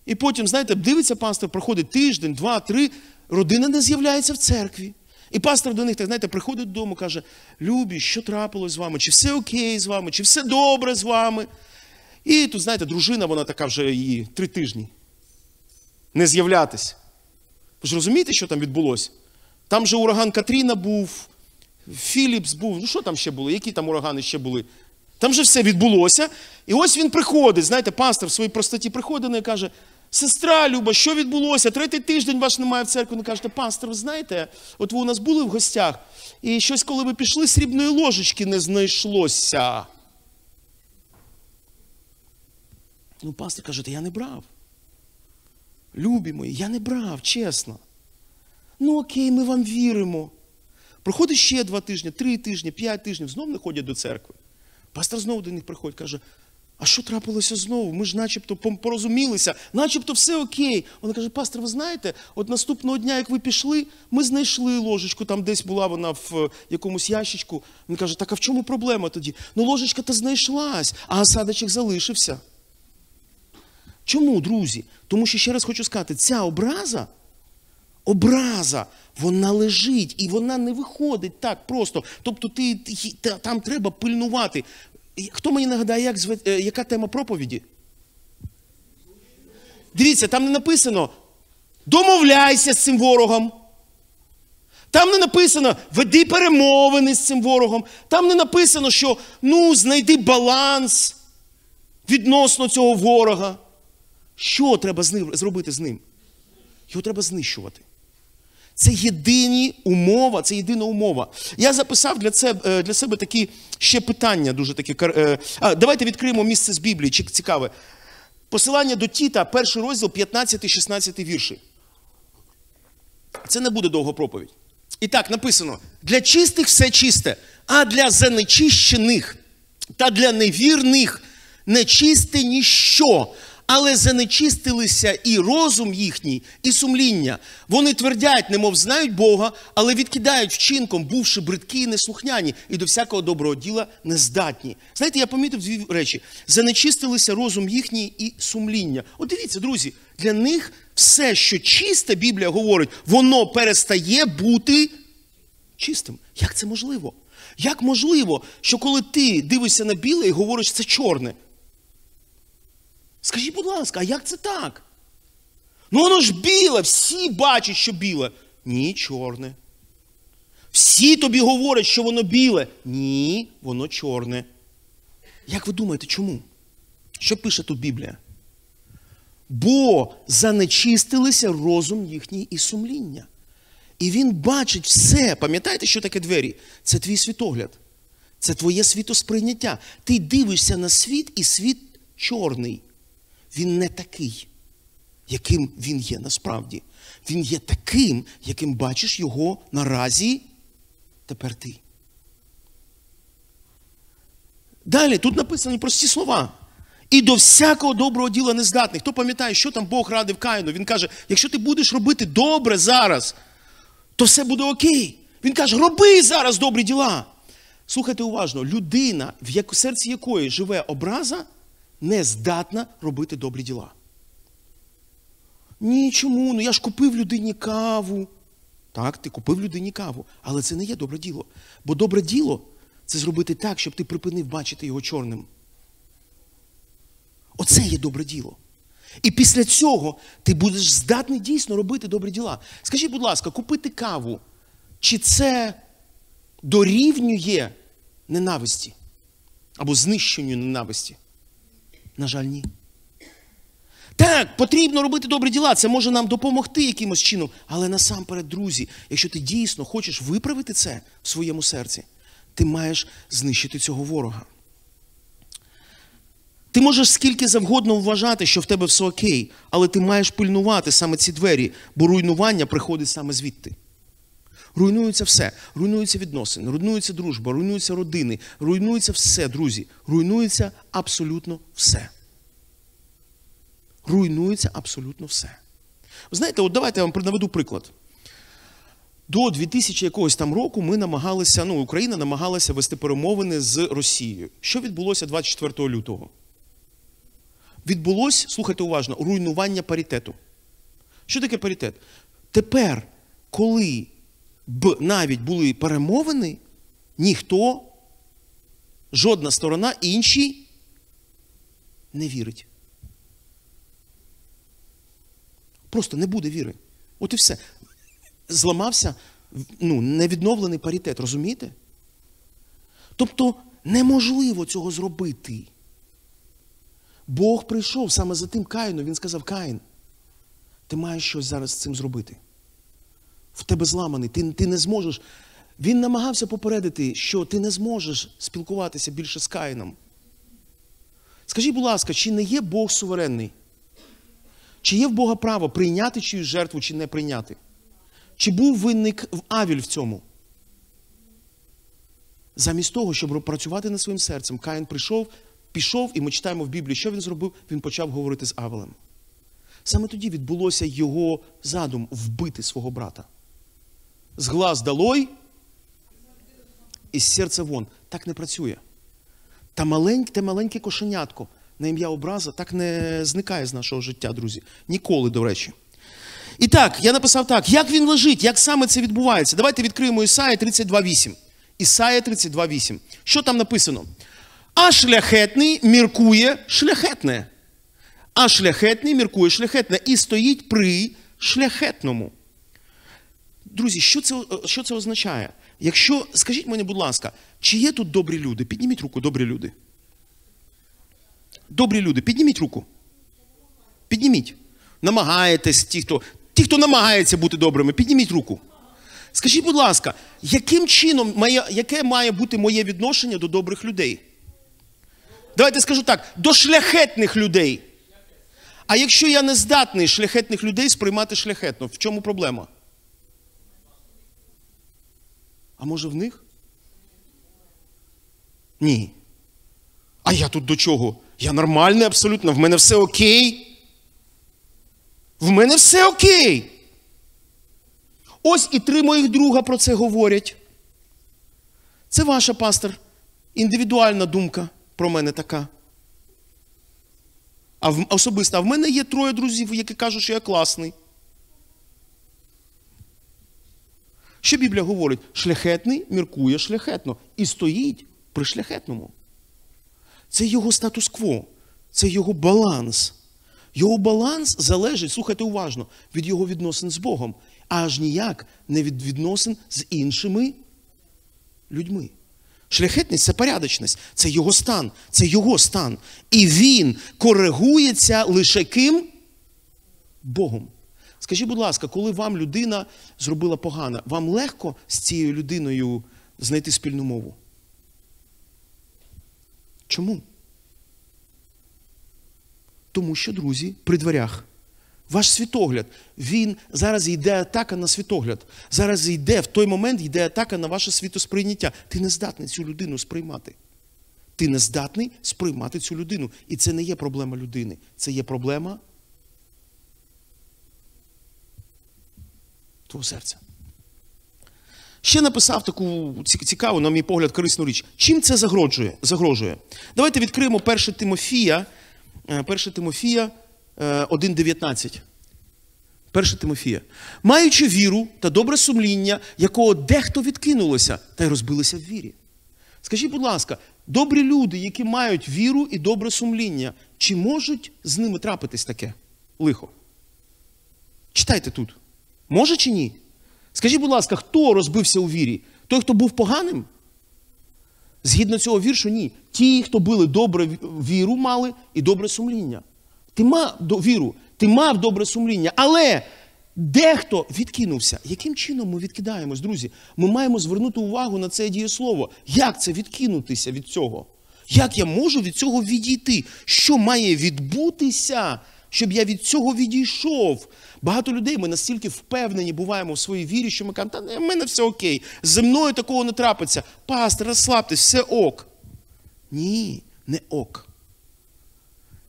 І потім, знаєте, дивиться пастор, проходить тиждень, два, три, родина не з'являється в церкві. І пастор до них, так знаєте, приходить додому, каже: Любі, що трапилось з вами? Чи все окей з вами, чи все добре з вами? І тут, знаєте, дружина, вона така вже її три тижні. Не з'являтись. Ви ж розумієте, що там відбулося? Там же ураган Катріна був, Філіпс був, ну що там ще було? Які там урагани ще були? Там же все відбулося. І ось він приходить, знаєте, пастор в своїй простоті приходить і каже: Сестра Люба, що відбулося? Третій тиждень вас немає в церкві. Ви кажете, пастор, ви знаєте, от ви у нас були в гостях, і щось, коли ви пішли, срібної ложечки не знайшлося. Ну, пастор каже, я не брав. Любі мої, я не брав, чесно. Ну окей, ми вам віримо. Проходить ще два тижні, три тижні, п'ять тижнів, знову не ходять до церкви. Пастор знову до них приходить, каже, а що трапилося знову? Ми ж начебто порозумілися, начебто все окей. Вона каже, пастор, ви знаєте, от наступного дня, як ви пішли, ми знайшли ложечку, там десь була вона в якомусь ящичку. Він каже, так а в чому проблема тоді? Ну, ложечка то знайшлась, а осадочок залишився. Чому, друзі? Тому що ще раз хочу сказати, ця образа, образа, вона лежить і вона не виходить так просто. Тобто ти там треба пильнувати. Хто мені нагадає, як, зве, яка тема проповіді? Дивіться, там не написано домовляйся з цим ворогом. Там не написано веди перемовини з цим ворогом. Там не написано, що ну, знайди баланс відносно цього ворога. Що треба зробити з ним? Його треба знищувати. Це єдині умова, це єдина умова. Я записав для себе, для себе такі ще питання, дуже такі. А, Давайте відкриємо місце з Біблії, цікаве. Посилання до Тіта, перший розділ, 15-16 вірші. Це не буде довга проповідь. І так, написано: для чистих все чисте, а для занечищених та для невірних нечисте ніщо але занечистилися і розум їхній, і сумління. Вони твердять, немов знають Бога, але відкидають вчинком, бувши бридкі і неслухняні, і до всякого доброго діла нездатні. Знаєте, я помітив дві речі: занечистилися розум їхній і сумління. От дивіться, друзі, для них все, що чисте, Біблія говорить, воно перестає бути чистим. Як це можливо? Як можливо, що коли ти дивишся на біле і говориш, це чорне? Скажіть, будь ласка, а як це так? Ну воно ж біле, всі бачать, що біле. Ні, чорне. Всі тобі говорять, що воно біле. Ні, воно чорне. Як ви думаєте, чому? Що пише тут Біблія? Бо занечистилися розум їхній і сумління. І він бачить все. Пам'ятаєте, що таке двері? Це твій світогляд. Це твоє світосприйняття. Ти дивишся на світ, і світ чорний він не такий, яким він є насправді. Він є таким, яким бачиш його наразі тепер ти. Далі тут написані прості слова. І до всякого доброго діла не здатний. Хто пам'ятає, що там Бог радив Каїну? Він каже: якщо ти будеш робити добре зараз, то все буде окей. Він каже, роби зараз добрі діла. Слухайте уважно, людина, в серці якої живе образа, не здатна робити добрі діла. Ні, чому? Ну я ж купив людині каву. Так, ти купив людині каву, але це не є добре діло. Бо добре діло це зробити так, щоб ти припинив бачити його чорним. Оце є добре діло. І після цього ти будеш здатний дійсно робити добрі діла. Скажіть, будь ласка, купити каву, чи це дорівнює ненависті або знищенню ненависті? На жаль, ні. Так, потрібно робити добрі діла. Це може нам допомогти якимось чином. Але насамперед, друзі, якщо ти дійсно хочеш виправити це в своєму серці, ти маєш знищити цього ворога. Ти можеш скільки завгодно вважати, що в тебе все окей, але ти маєш пильнувати саме ці двері, бо руйнування приходить саме звідти. Руйнується все, руйнуються відносини, руйнується дружба, руйнуються родини, руйнується все, друзі. Руйнується абсолютно все. Руйнується абсолютно все. Ви знаєте, от давайте я вам наведу приклад. До 2000 якогось там року ми намагалися, ну, Україна намагалася вести перемовини з Росією. Що відбулося 24 лютого? Відбулося, слухайте уважно, руйнування паритету. Що таке паритет? Тепер, коли б навіть були перемовини, ніхто, жодна сторона іншій не вірить. Просто не буде віри. От і все. Зламався ну, невідновлений паритет, розумієте? Тобто неможливо цього зробити. Бог прийшов саме за тим Каїном, він сказав: Каїн, ти маєш щось зараз з цим зробити. В тебе зламаний, ти, ти не зможеш. Він намагався попередити, що ти не зможеш спілкуватися більше з Каїном. Скажіть, будь ласка, чи не є Бог суверенний? Чи є в Бога право прийняти чиюсь жертву, чи не прийняти? Чи був винник в Авіль в цьому? Замість того, щоб працювати над своїм серцем, Каїн прийшов, пішов, і ми читаємо в Біблії, що він зробив? Він почав говорити з Авелем. Саме тоді відбулося його задум вбити свого брата. З глаз долой і з серця вон. Так не працює. Та маленьке, маленьке кошенятко на ім'я образа так не зникає з нашого життя, друзі. Ніколи, до речі. І так, я написав так: як він лежить, як саме це відбувається? Давайте відкриємо Ісая 32.8. Ісая 32.8. Що там написано? А шляхетний міркує шляхетне. А шляхетний міркує шляхетне і стоїть при шляхетному. Друзі, що це що це означає? Якщо, скажіть мені, будь ласка, чи є тут добрі люди? Підніміть руку, добрі люди. Добрі люди, підніміть руку. Підніміть. Намагаєтесь, ті, хто ті, хто намагається бути добрими, підніміть руку. Скажіть, будь ласка, яким чином має, яке має бути моє відношення до добрих людей? Давайте скажу так: до шляхетних людей. А якщо я не здатний шляхетних людей сприймати шляхетно, в чому проблема? А може в них? Ні. А я тут до чого? Я нормальний абсолютно, в мене все окей. В мене все окей. Ось і три моїх друга про це говорять. Це ваша пастор. Індивідуальна думка про мене така. А в, особисто, а в мене є троє друзів, які кажуть, що я класний. Що Біблія говорить? Шляхетний міркує шляхетно і стоїть при шляхетному. Це його статус-кво, це його баланс. Його баланс залежить, слухайте уважно, від його відносин з Богом, аж ніяк не від відносин з іншими людьми. Шляхетність це порядочність, це його стан, це його стан. І він коригується лише ким? Богом. Скажіть, будь ласка, коли вам людина зробила погано, вам легко з цією людиною знайти спільну мову? Чому? Тому що, друзі, при дверях. Ваш світогляд, він зараз йде атака на світогляд. Зараз йде, в той момент йде атака на ваше світосприйняття. Ти не здатний цю людину сприймати. Ти не здатний сприймати цю людину. І це не є проблема людини. Це є проблема твого серця. Ще написав таку цікаву, на мій погляд, корисну річ. Чим це загрожує? загрожує? Давайте відкриємо 1 Тимофія, 1 Тимофія 1,19. 1 Тимофія. Маючи віру та добре сумління, якого дехто відкинулося та й розбилися в вірі. Скажіть, будь ласка, добрі люди, які мають віру і добре сумління, чи можуть з ними трапитись таке лихо? Читайте тут. Може чи ні? Скажіть, будь ласка, хто розбився у вірі? Той, хто був поганим? Згідно цього віршу, ні. Ті, хто були добре віру, мали і добре сумління. Ти мав віру, ти мав добре сумління, але дехто відкинувся. Яким чином ми відкидаємось, друзі? Ми маємо звернути увагу на це дієслово. Як це відкинутися від цього? Як я можу від цього відійти? Що має відбутися, щоб я від цього відійшов? Багато людей ми настільки впевнені буваємо в своїй вірі, що ми кажемо, та в мене все окей, зі мною такого не трапиться. Пастор, розслабтесь, все ок. Ні, не ок.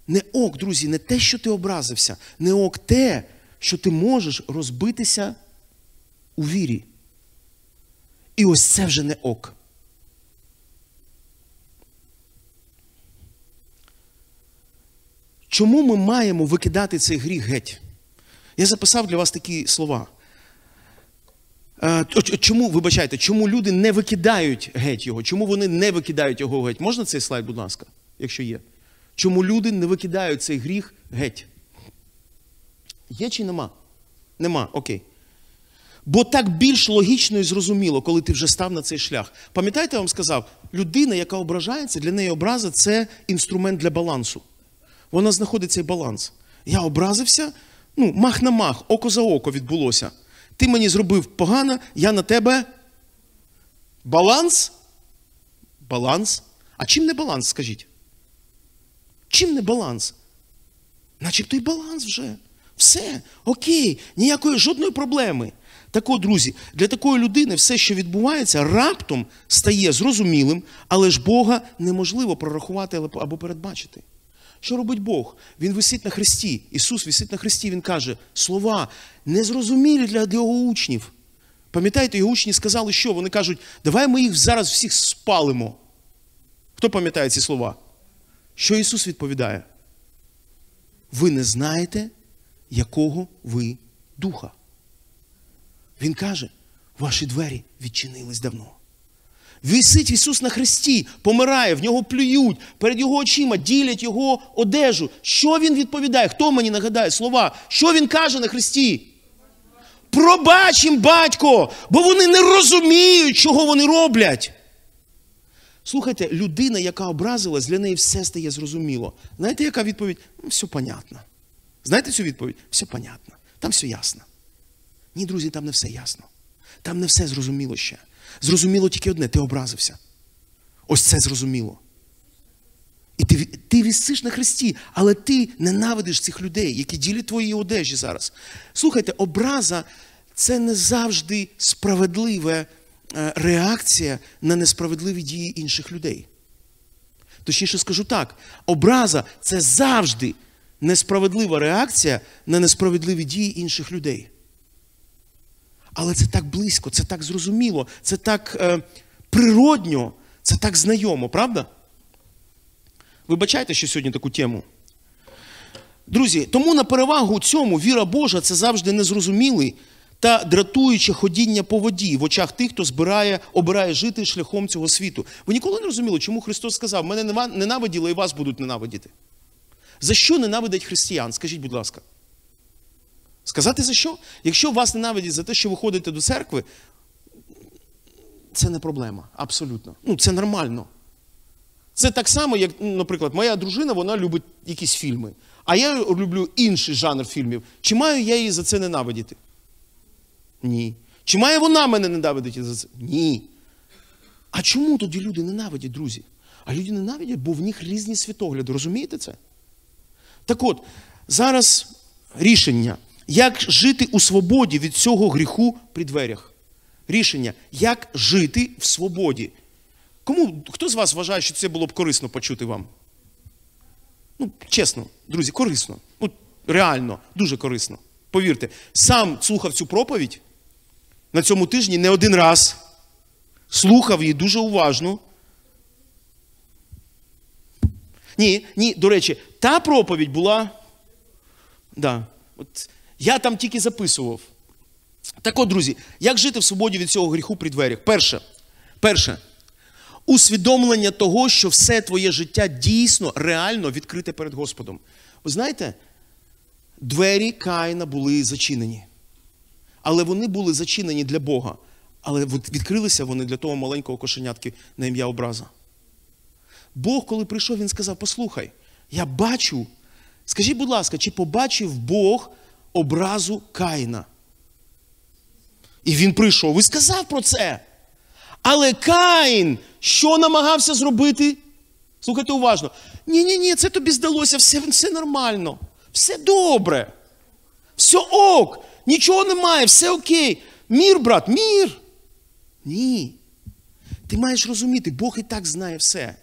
Не ок, друзі, не те, що ти образився, не ок те, що ти можеш розбитися у вірі. І ось це вже не ок. Чому ми маємо викидати цей гріх геть? Я записав для вас такі слова. Е, чому, вибачайте, чому люди не викидають геть його? Чому вони не викидають його геть? Можна цей слайд, будь ласка, якщо є? Чому люди не викидають цей гріх геть? Є чи нема? Нема, окей. Бо так більш логічно і зрозуміло, коли ти вже став на цей шлях. Пам'ятаєте, я вам сказав, людина, яка ображається, для неї образа це інструмент для балансу. Вона знаходить цей баланс. Я образився, ну, мах на мах, око за око відбулося. Ти мені зробив погано, я на тебе. Баланс? Баланс? А чим не баланс, скажіть? Чим не баланс? Начебто й баланс вже. Все, окей, ніякої жодної проблеми. Так от, друзі, для такої людини все, що відбувається, раптом стає зрозумілим, але ж Бога неможливо прорахувати або передбачити. Що робить Бог? Він висить на Христі. Ісус висить на Христі, Він каже, слова незрозумілі для його учнів. Пам'ятаєте, його учні сказали, що? Вони кажуть, давай ми їх зараз всіх спалимо. Хто пам'ятає ці слова? Що Ісус відповідає? Ви не знаєте, якого ви духа. Він каже, ваші двері відчинились давно. Висить Ісус на хресті, помирає, в нього плюють, перед його очима ділять його одежу. Що він відповідає? Хто мені нагадає слова? Що він каже на хресті? Пробач їм, батько, бо вони не розуміють, чого вони роблять. Слухайте, людина, яка образилась, для неї все стає зрозуміло. Знаєте, яка відповідь? Ну, все понятно. Знаєте цю відповідь? Все понятно. Там все ясно. Ні, друзі, там не все ясно. Там не все зрозуміло ще. Зрозуміло тільки одне, ти образився. Ось це зрозуміло. І ти ти вісиш на Христі, але ти ненавидиш цих людей, які ділять твої одежі зараз. Слухайте, образа це не завжди справедлива е, реакція на несправедливі дії інших людей. Точніше скажу так: образа це завжди несправедлива реакція на несправедливі дії інших людей. Але це так близько, це так зрозуміло, це так е, природньо, це так знайомо, правда? Вибачайте, що сьогодні таку тему. Друзі, тому на перевагу цьому віра Божа це завжди незрозумілий та дратуюче ходіння по воді в очах тих, хто збирає, обирає жити шляхом цього світу. Ви ніколи не розуміли, чому Христос сказав, мене ненавиділи і вас будуть ненавидіти. За що ненавидять християн? Скажіть, будь ласка. Сказати за що? Якщо вас ненавидять за те, що ви ходите до церкви, це не проблема. Абсолютно. Ну, це нормально. Це так само, як, наприклад, моя дружина вона любить якісь фільми. А я люблю інший жанр фільмів. Чи маю я її за це ненавидіти? Ні. Чи має вона мене ненавидіти за це? Ні. А чому тоді люди ненавидять, друзі? А люди ненавидять, бо в них різні світогляди. Розумієте це? Так от, зараз рішення. Як жити у свободі від цього гріху при дверях? Рішення, як жити в свободі. Кому, Хто з вас вважає, що це було б корисно почути вам? Ну, чесно, друзі, корисно. Ну, Реально, дуже корисно. Повірте, сам слухав цю проповідь на цьому тижні не один раз. Слухав її дуже уважно. Ні, ні, до речі, та проповідь була. Да, от я там тільки записував. Так от, друзі, як жити в свободі від цього гріху при дверях? Перше, перше, усвідомлення того, що все твоє життя дійсно, реально відкрите перед Господом. Ви знаєте, двері Каїна були зачинені. Але вони були зачинені для Бога. Але відкрилися вони для того маленького кошенятки на ім'я образа. Бог, коли прийшов, він сказав: Послухай, я бачу Скажіть, будь ласка, чи побачив Бог образу Каїна? І він прийшов і сказав про це. Але Каїн, що намагався зробити? Слухайте уважно. Ні-ні, ні, це тобі здалося, все, все нормально, все добре. Все ок, нічого немає, все окей. Мір, брат, мір. Ні. Ти маєш розуміти, Бог і так знає все.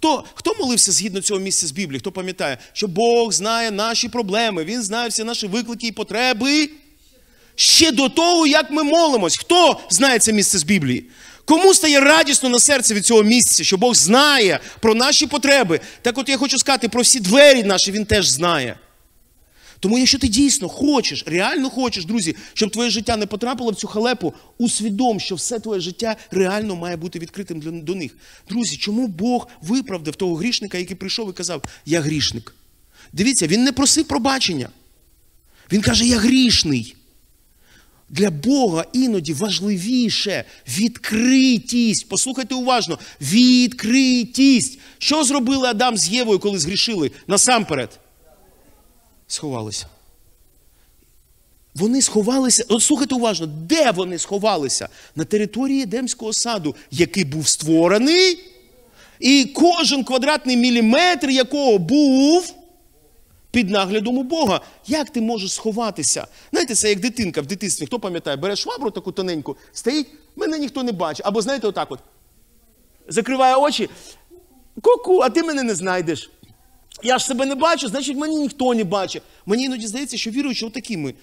Хто хто молився згідно цього місця з Біблії? Хто пам'ятає, що Бог знає наші проблеми, Він знає всі наші виклики і потреби ще до того, як ми молимось. Хто знає це місце з Біблії? Кому стає радісно на серці від цього місця, що Бог знає про наші потреби? Так от я хочу сказати, про всі двері наші Він теж знає. Тому, якщо ти дійсно хочеш, реально хочеш, друзі, щоб твоє життя не потрапило в цю халепу, усвідом, що все твоє життя реально має бути відкритим для, до них. Друзі, чому Бог виправдав того грішника, який прийшов і казав, я грішник? Дивіться, він не просив пробачення. Він каже, я грішний. Для Бога іноді важливіше відкритість. Послухайте уважно, відкритість. Що зробили Адам з Євою, коли згрішили? Насамперед. Сховалися. Вони сховалися. От слухайте уважно, де вони сховалися? На території Едемського саду, який був створений, і кожен квадратний міліметр якого був під наглядом у Бога. Як ти можеш сховатися? Знаєте, це як дитинка в дитинстві. Хто пам'ятає, бере швабру таку тоненьку, стоїть, мене ніхто не бачить. Або знаєте, отак от. Закриває очі. Ку-ку, а ти мене не знайдеш. Я ж себе не бачу, значить мені ніхто не бачить. Мені іноді здається, що віруючи отакі ми.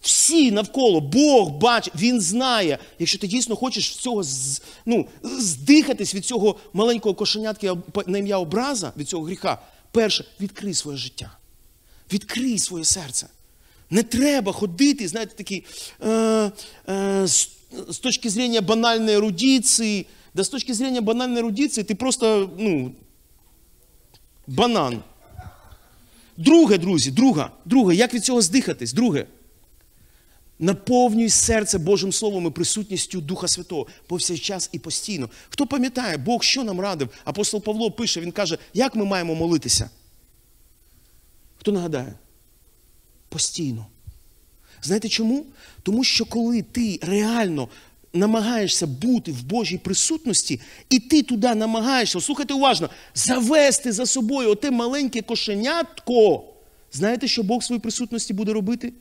Всі навколо, Бог бачить, Він знає. Якщо ти дійсно хочеш цього ну, здихатись від цього маленького кошенятки на ім'я образа, від цього гріха, перше, відкрий своє життя. Відкрий своє серце. Не треба ходити, знаєте, такий, е, е, з, з точки зрення банальної ерудиції, да з точки зрення банальної ерудиції, ти просто, ну, банан. Друге, друзі, друге, друге, як від цього здихатись? Друге. Наповнюй серце Божим Словом і присутністю Духа Святого повсякчас і постійно. Хто пам'ятає, Бог що нам радив? Апостол Павло пише, він каже, як ми маємо молитися? Хто нагадає? Постійно. Знаєте чому? Тому що коли ти реально намагаєшся бути в Божій присутності, і ти туди намагаєшся, слухайте уважно, завести за собою оте маленьке кошенятко, знаєте, що Бог в своїй присутності буде робити?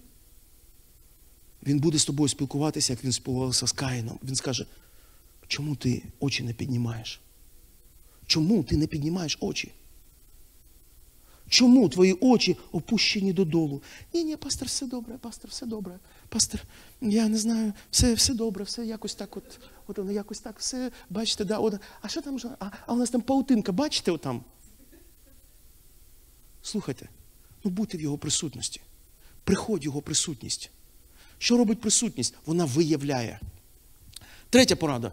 Він буде з тобою спілкуватися, як він спілкувався з Каїном. Він скаже, чому ти очі не піднімаєш? Чому ти не піднімаєш очі? Чому твої очі опущені додолу? Ні, ні, пастор, все добре, пастор, все добре. Пастор, я не знаю, все все добре, все якось так, от, от воно якось так, все, бачите, да, от, а що там? А, а у нас там паутинка, бачите отам? Слухайте, ну будьте в його присутності. Приходь його присутність. Що робить присутність? Вона виявляє. Третя порада.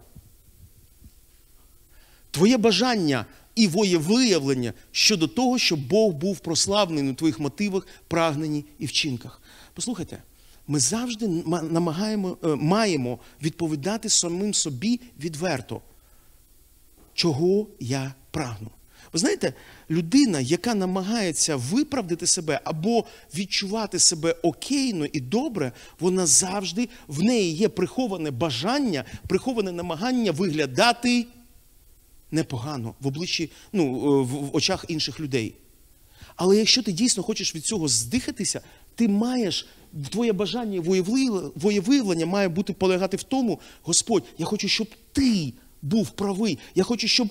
Твоє бажання і воєвиявлення щодо того, щоб Бог був прославлений на твоїх мотивах, прагненні і вчинках. Послухайте, ми завжди намагаємо, е, маємо відповідати самим собі відверто, чого я прагну. Ви знаєте, людина, яка намагається виправдати себе або відчувати себе окейно і добре, вона завжди в неї є приховане бажання, приховане намагання виглядати непогано в обличчі, ну, е, в очах інших людей. Але якщо ти дійсно хочеш від цього здихатися, ти маєш твоє бажання воєвиявлення має бути полягати в тому, Господь, я хочу, щоб ти був правий. Я хочу, щоб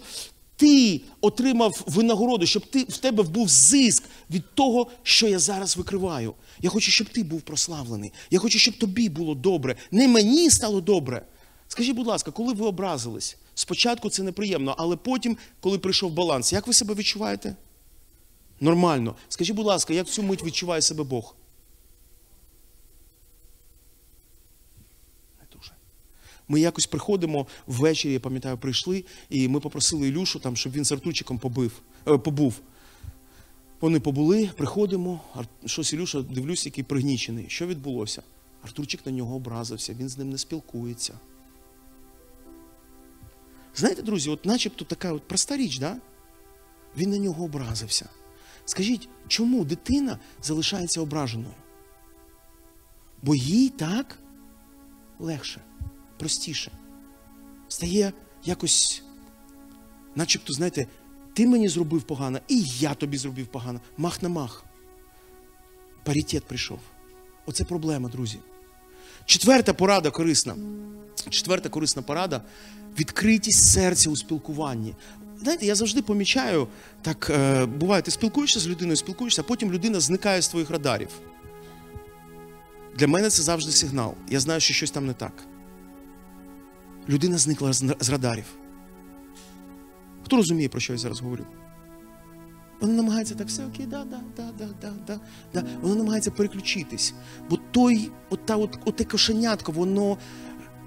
ти отримав винагороду, щоб ти, в тебе був зиск від того, що я зараз викриваю. Я хочу, щоб ти був прославлений. Я хочу, щоб тобі було добре. Не мені стало добре. Скажіть, будь ласка, коли ви образились? Спочатку це неприємно, але потім, коли прийшов баланс, як ви себе відчуваєте? Нормально. Скажіть, будь ласка, як в цю мить відчуває себе Бог? Не дуже. Ми якось приходимо ввечері, я пам'ятаю, прийшли, і ми попросили Ілюшу, там, щоб він з Артурчиком побив, е, побув. Вони побули, приходимо, щось Ілюша, дивлюсь, який пригнічений. Що відбулося? Артурчик на нього образився, він з ним не спілкується. Знаєте, друзі, от начебто така от проста річ, да? він на нього образився. Скажіть, чому дитина залишається ображеною? Бо їй так легше, простіше. Стає якось, начебто, знаєте, ти мені зробив погано, і я тобі зробив погано. Мах на мах. Паритет прийшов. Оце проблема, друзі. Четверта порада корисна. Четверта корисна порада відкритість серця у спілкуванні. Знаєте, я завжди помічаю, так е, буває, ти спілкуєшся з людиною, спілкуєшся, а потім людина зникає з твоїх радарів. Для мене це завжди сигнал. Я знаю, що щось там не так. Людина зникла з радарів. Хто розуміє, про що я зараз говорю? Вона намагається так все окей, да, да, да, да, да, да, да. Вона намагається переключитись. Бо той, ота, от, оте кошенятко, воно.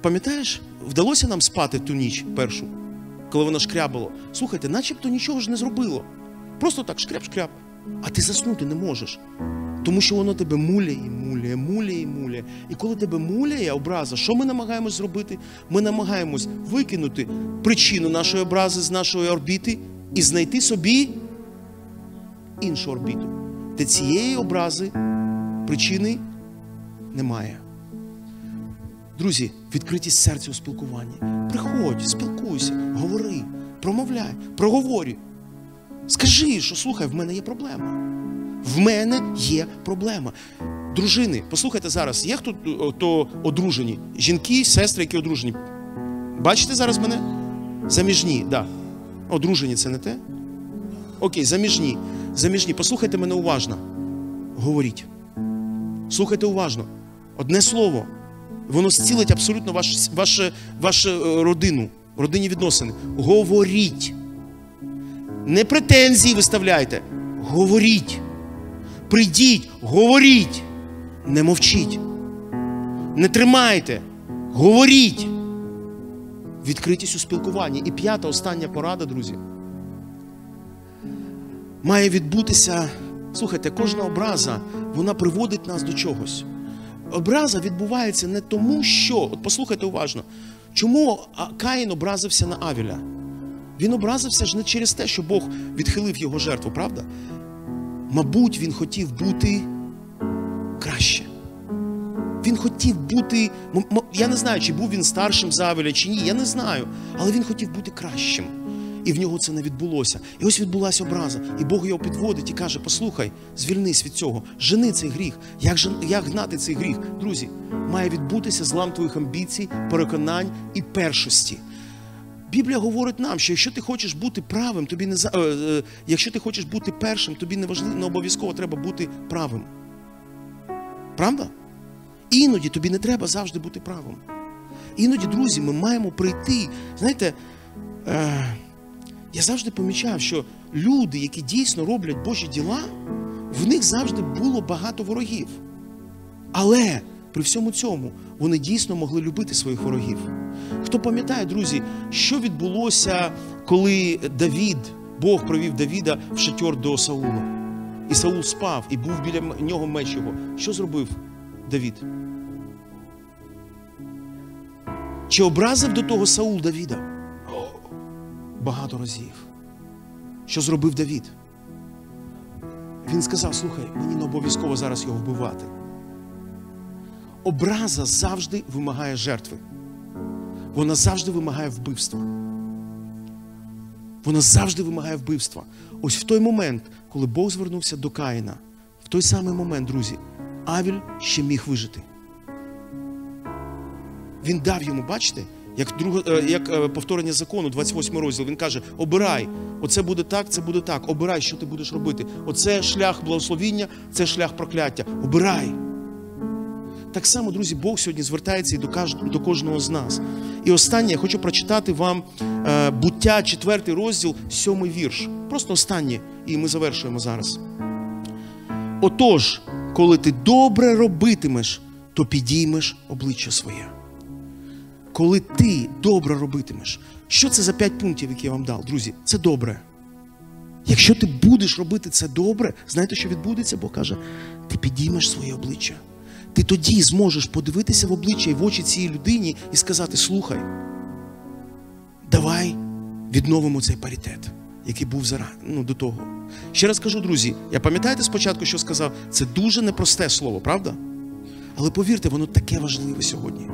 Пам'ятаєш, вдалося нам спати ту ніч першу, коли воно шкрябало. Слухайте, начебто нічого ж не зробило. Просто так шкряб-шкряб. А ти заснути не можеш. Тому що воно тебе муляє, муляє, муляє, муляє. І коли тебе муляє образа, що ми намагаємось зробити? Ми намагаємось викинути причину нашої образи з нашої орбіти і знайти собі іншу орбіту, де цієї образи причини немає. Друзі, відкритість серця у спілкуванні. Приходь, спілкуйся, говори, промовляй, проговорюй. Скажи, що слухай, в мене є проблема. В мене є проблема. Дружини, послухайте зараз, є хто то одружені? Жінки, сестри, які одружені. Бачите зараз мене? Заміжні. Да. Одружені це не те? Окей, заміжні. Заміжні. Послухайте мене уважно. Говоріть. Слухайте уважно. Одне слово. Воно зцілить абсолютно ваш, ваш, вашу е, родину, родинні відносини. Говоріть. Не претензії виставляйте. Говоріть. Прийдіть, говоріть. Не мовчіть. Не тримайте. Говоріть. Відкритість у спілкуванні. І п'ята остання порада, друзі. Має відбутися. Слухайте, кожна образа, вона приводить нас до чогось. Образа відбувається не тому, що. От послухайте уважно, чому Каїн образився на Авіля? Він образився ж не через те, що Бог відхилив його жертву, правда? Мабуть, він хотів бути краще. Він хотів бути. Я не знаю, чи був він старшим за Авеля, чи ні, я не знаю. Але він хотів бути кращим. І в нього це не відбулося. І ось відбулася образа. І Бог його підводить і каже: Послухай, звільнись від цього, жени цей гріх. Як жен... як гнати цей гріх? Друзі, має відбутися злам твоїх амбіцій, переконань і першості. Біблія говорить нам, що якщо ти хочеш бути правим, тобі не е, е, якщо ти хочеш бути першим, тобі не важливо, не обов'язково треба бути правим. Правда? Іноді тобі не треба завжди бути правим. Іноді, друзі, ми маємо прийти. Знаєте, е, я завжди помічав, що люди, які дійсно роблять Божі діла, в них завжди було багато ворогів. Але при всьому цьому вони дійсно могли любити своїх ворогів. Хто пам'ятає, друзі, що відбулося, коли Давід, Бог провів Давіда в шатьор до Саула? І Саул спав, і був біля нього меч його. Що зробив Давід? Чи образив до того Саул Давіда? Багато разів. Що зробив Давід? Він сказав: слухай, мені не обов'язково зараз його вбивати. Образа завжди вимагає жертви. Вона завжди вимагає вбивства. Вона завжди вимагає вбивства. Ось в той момент, коли Бог звернувся до Каїна, в той самий момент, друзі, Авіль ще міг вижити. Він дав йому, бачите, як друге, як повторення закону, 28 розділ, він каже: обирай, оце буде так, це буде так. Обирай, що ти будеш робити. Оце шлях благословіння, це шлях прокляття. Обирай. Так само, друзі, Бог сьогодні звертається і до кожного з нас. І останнє я хочу прочитати вам е, буття, четвертий розділ, сьомий вірш. Просто останнє, і ми завершуємо зараз. Отож, коли ти добре робитимеш, то підіймеш обличчя своє. Коли ти добре робитимеш, що це за п'ять пунктів, які я вам дав, друзі? Це добре. Якщо ти будеш робити це добре, знаєте, що відбудеться? Бог каже, ти підіймеш своє обличчя. Ти тоді зможеш подивитися в обличчя і в очі цієї людині і сказати: слухай, давай відновимо цей паритет, який був ну, до того. Ще раз кажу, друзі, я пам'ятаєте спочатку, що сказав? Це дуже непросте слово, правда? Але повірте, воно таке важливе сьогодні.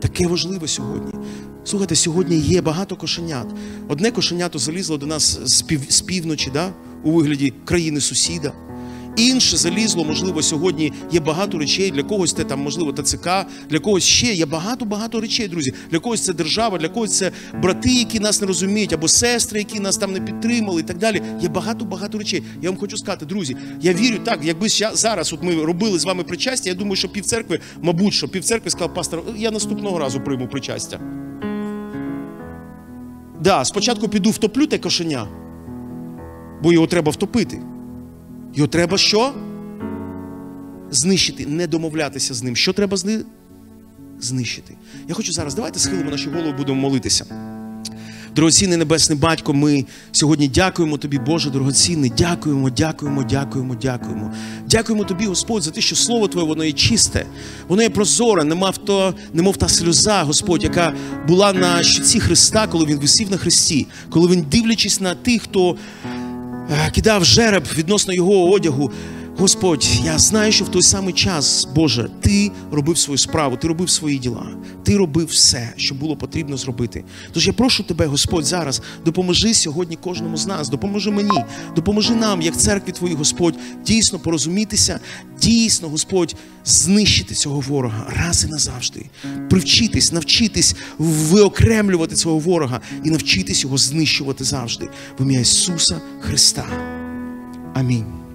Таке важливе сьогодні. Слухайте, сьогодні є багато кошенят. Одне кошенято залізло до нас з півночі, да? у вигляді країни сусіда. Інше залізло, можливо, сьогодні є багато речей. Для когось це там, можливо, ТЦК, для когось ще є багато-багато речей, друзі. Для когось це держава, для когось це брати, які нас не розуміють, або сестри, які нас там не підтримали, і так далі. Є багато-багато речей. Я вам хочу сказати, друзі, я вірю так, якби зараз от ми робили з вами причастя, я думаю, що півцеркви, мабуть, що півцеркви сказав пастор, я наступного разу прийму причастя. Да, спочатку піду втоплю те кошеня, бо його треба втопити. Його треба що? Знищити, не домовлятися з ним. Що треба зни... знищити? Я хочу зараз, давайте схилимо наші голови, будемо молитися. Дорогоцінний Небесний Батько, ми сьогодні дякуємо Тобі, Боже дорогоцінний. Дякуємо, дякуємо, дякуємо, дякуємо. Дякуємо Тобі, Господь, за те, що Слово Твоє, воно є чисте, воно є прозоре, немов, то, немов та сльоза, Господь, яка була на щоці Христа, коли Він висів на Христі, коли Він, дивлячись на тих, хто кидав жереб відносно його одягу. Господь, я знаю, що в той самий час, Боже, Ти робив свою справу, Ти робив свої діла, Ти робив все, що було потрібно зробити. Тож я прошу Тебе, Господь, зараз допоможи сьогодні кожному з нас, допоможи мені, допоможи нам, як церкві Твої, Господь, дійсно порозумітися, дійсно, Господь, знищити цього ворога раз і назавжди. Привчитись, навчитись виокремлювати цього ворога і навчитись його знищувати завжди. В ім'я Ісуса Христа. Амінь.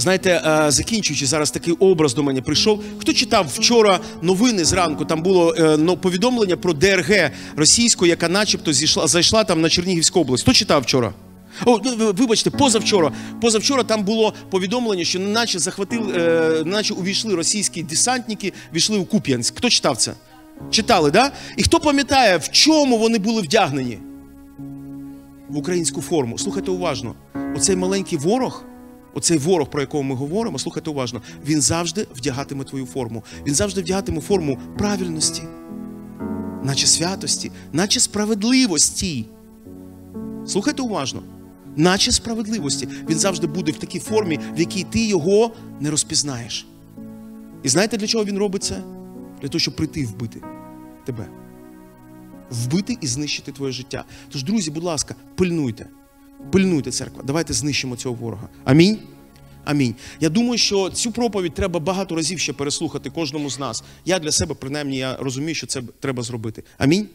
Знаєте, е, закінчуючи зараз такий образ до мене прийшов. Хто читав вчора новини зранку? Там було е, повідомлення про ДРГ російську, яка начебто зійшла, зайшла там на Чернігівську область. Хто читав вчора? О, ну, вибачте, позавчора. Позавчора там було повідомлення, що наче захватили, е, наче увійшли російські десантники, війшли у Куп'янськ. Хто читав це? Читали, да? І хто пам'ятає, в чому вони були вдягнені? В українську форму. Слухайте уважно. Оцей маленький ворог, оцей ворог, про якого ми говоримо, слухайте уважно, він завжди вдягатиме твою форму. Він завжди вдягатиме форму правильності, наче святості, наче справедливості. Слухайте уважно. Наче справедливості. Він завжди буде в такій формі, в якій ти його не розпізнаєш. І знаєте, для чого він робить це? Для того, щоб прийти і вбити тебе. Вбити і знищити твоє життя. Тож, друзі, будь ласка, пильнуйте. Пильнуйте церква. Давайте знищимо цього ворога. Амінь. Амінь. Я думаю, що цю проповідь треба багато разів ще переслухати кожному з нас. Я для себе, принаймні, я розумію, що це треба зробити. Амінь.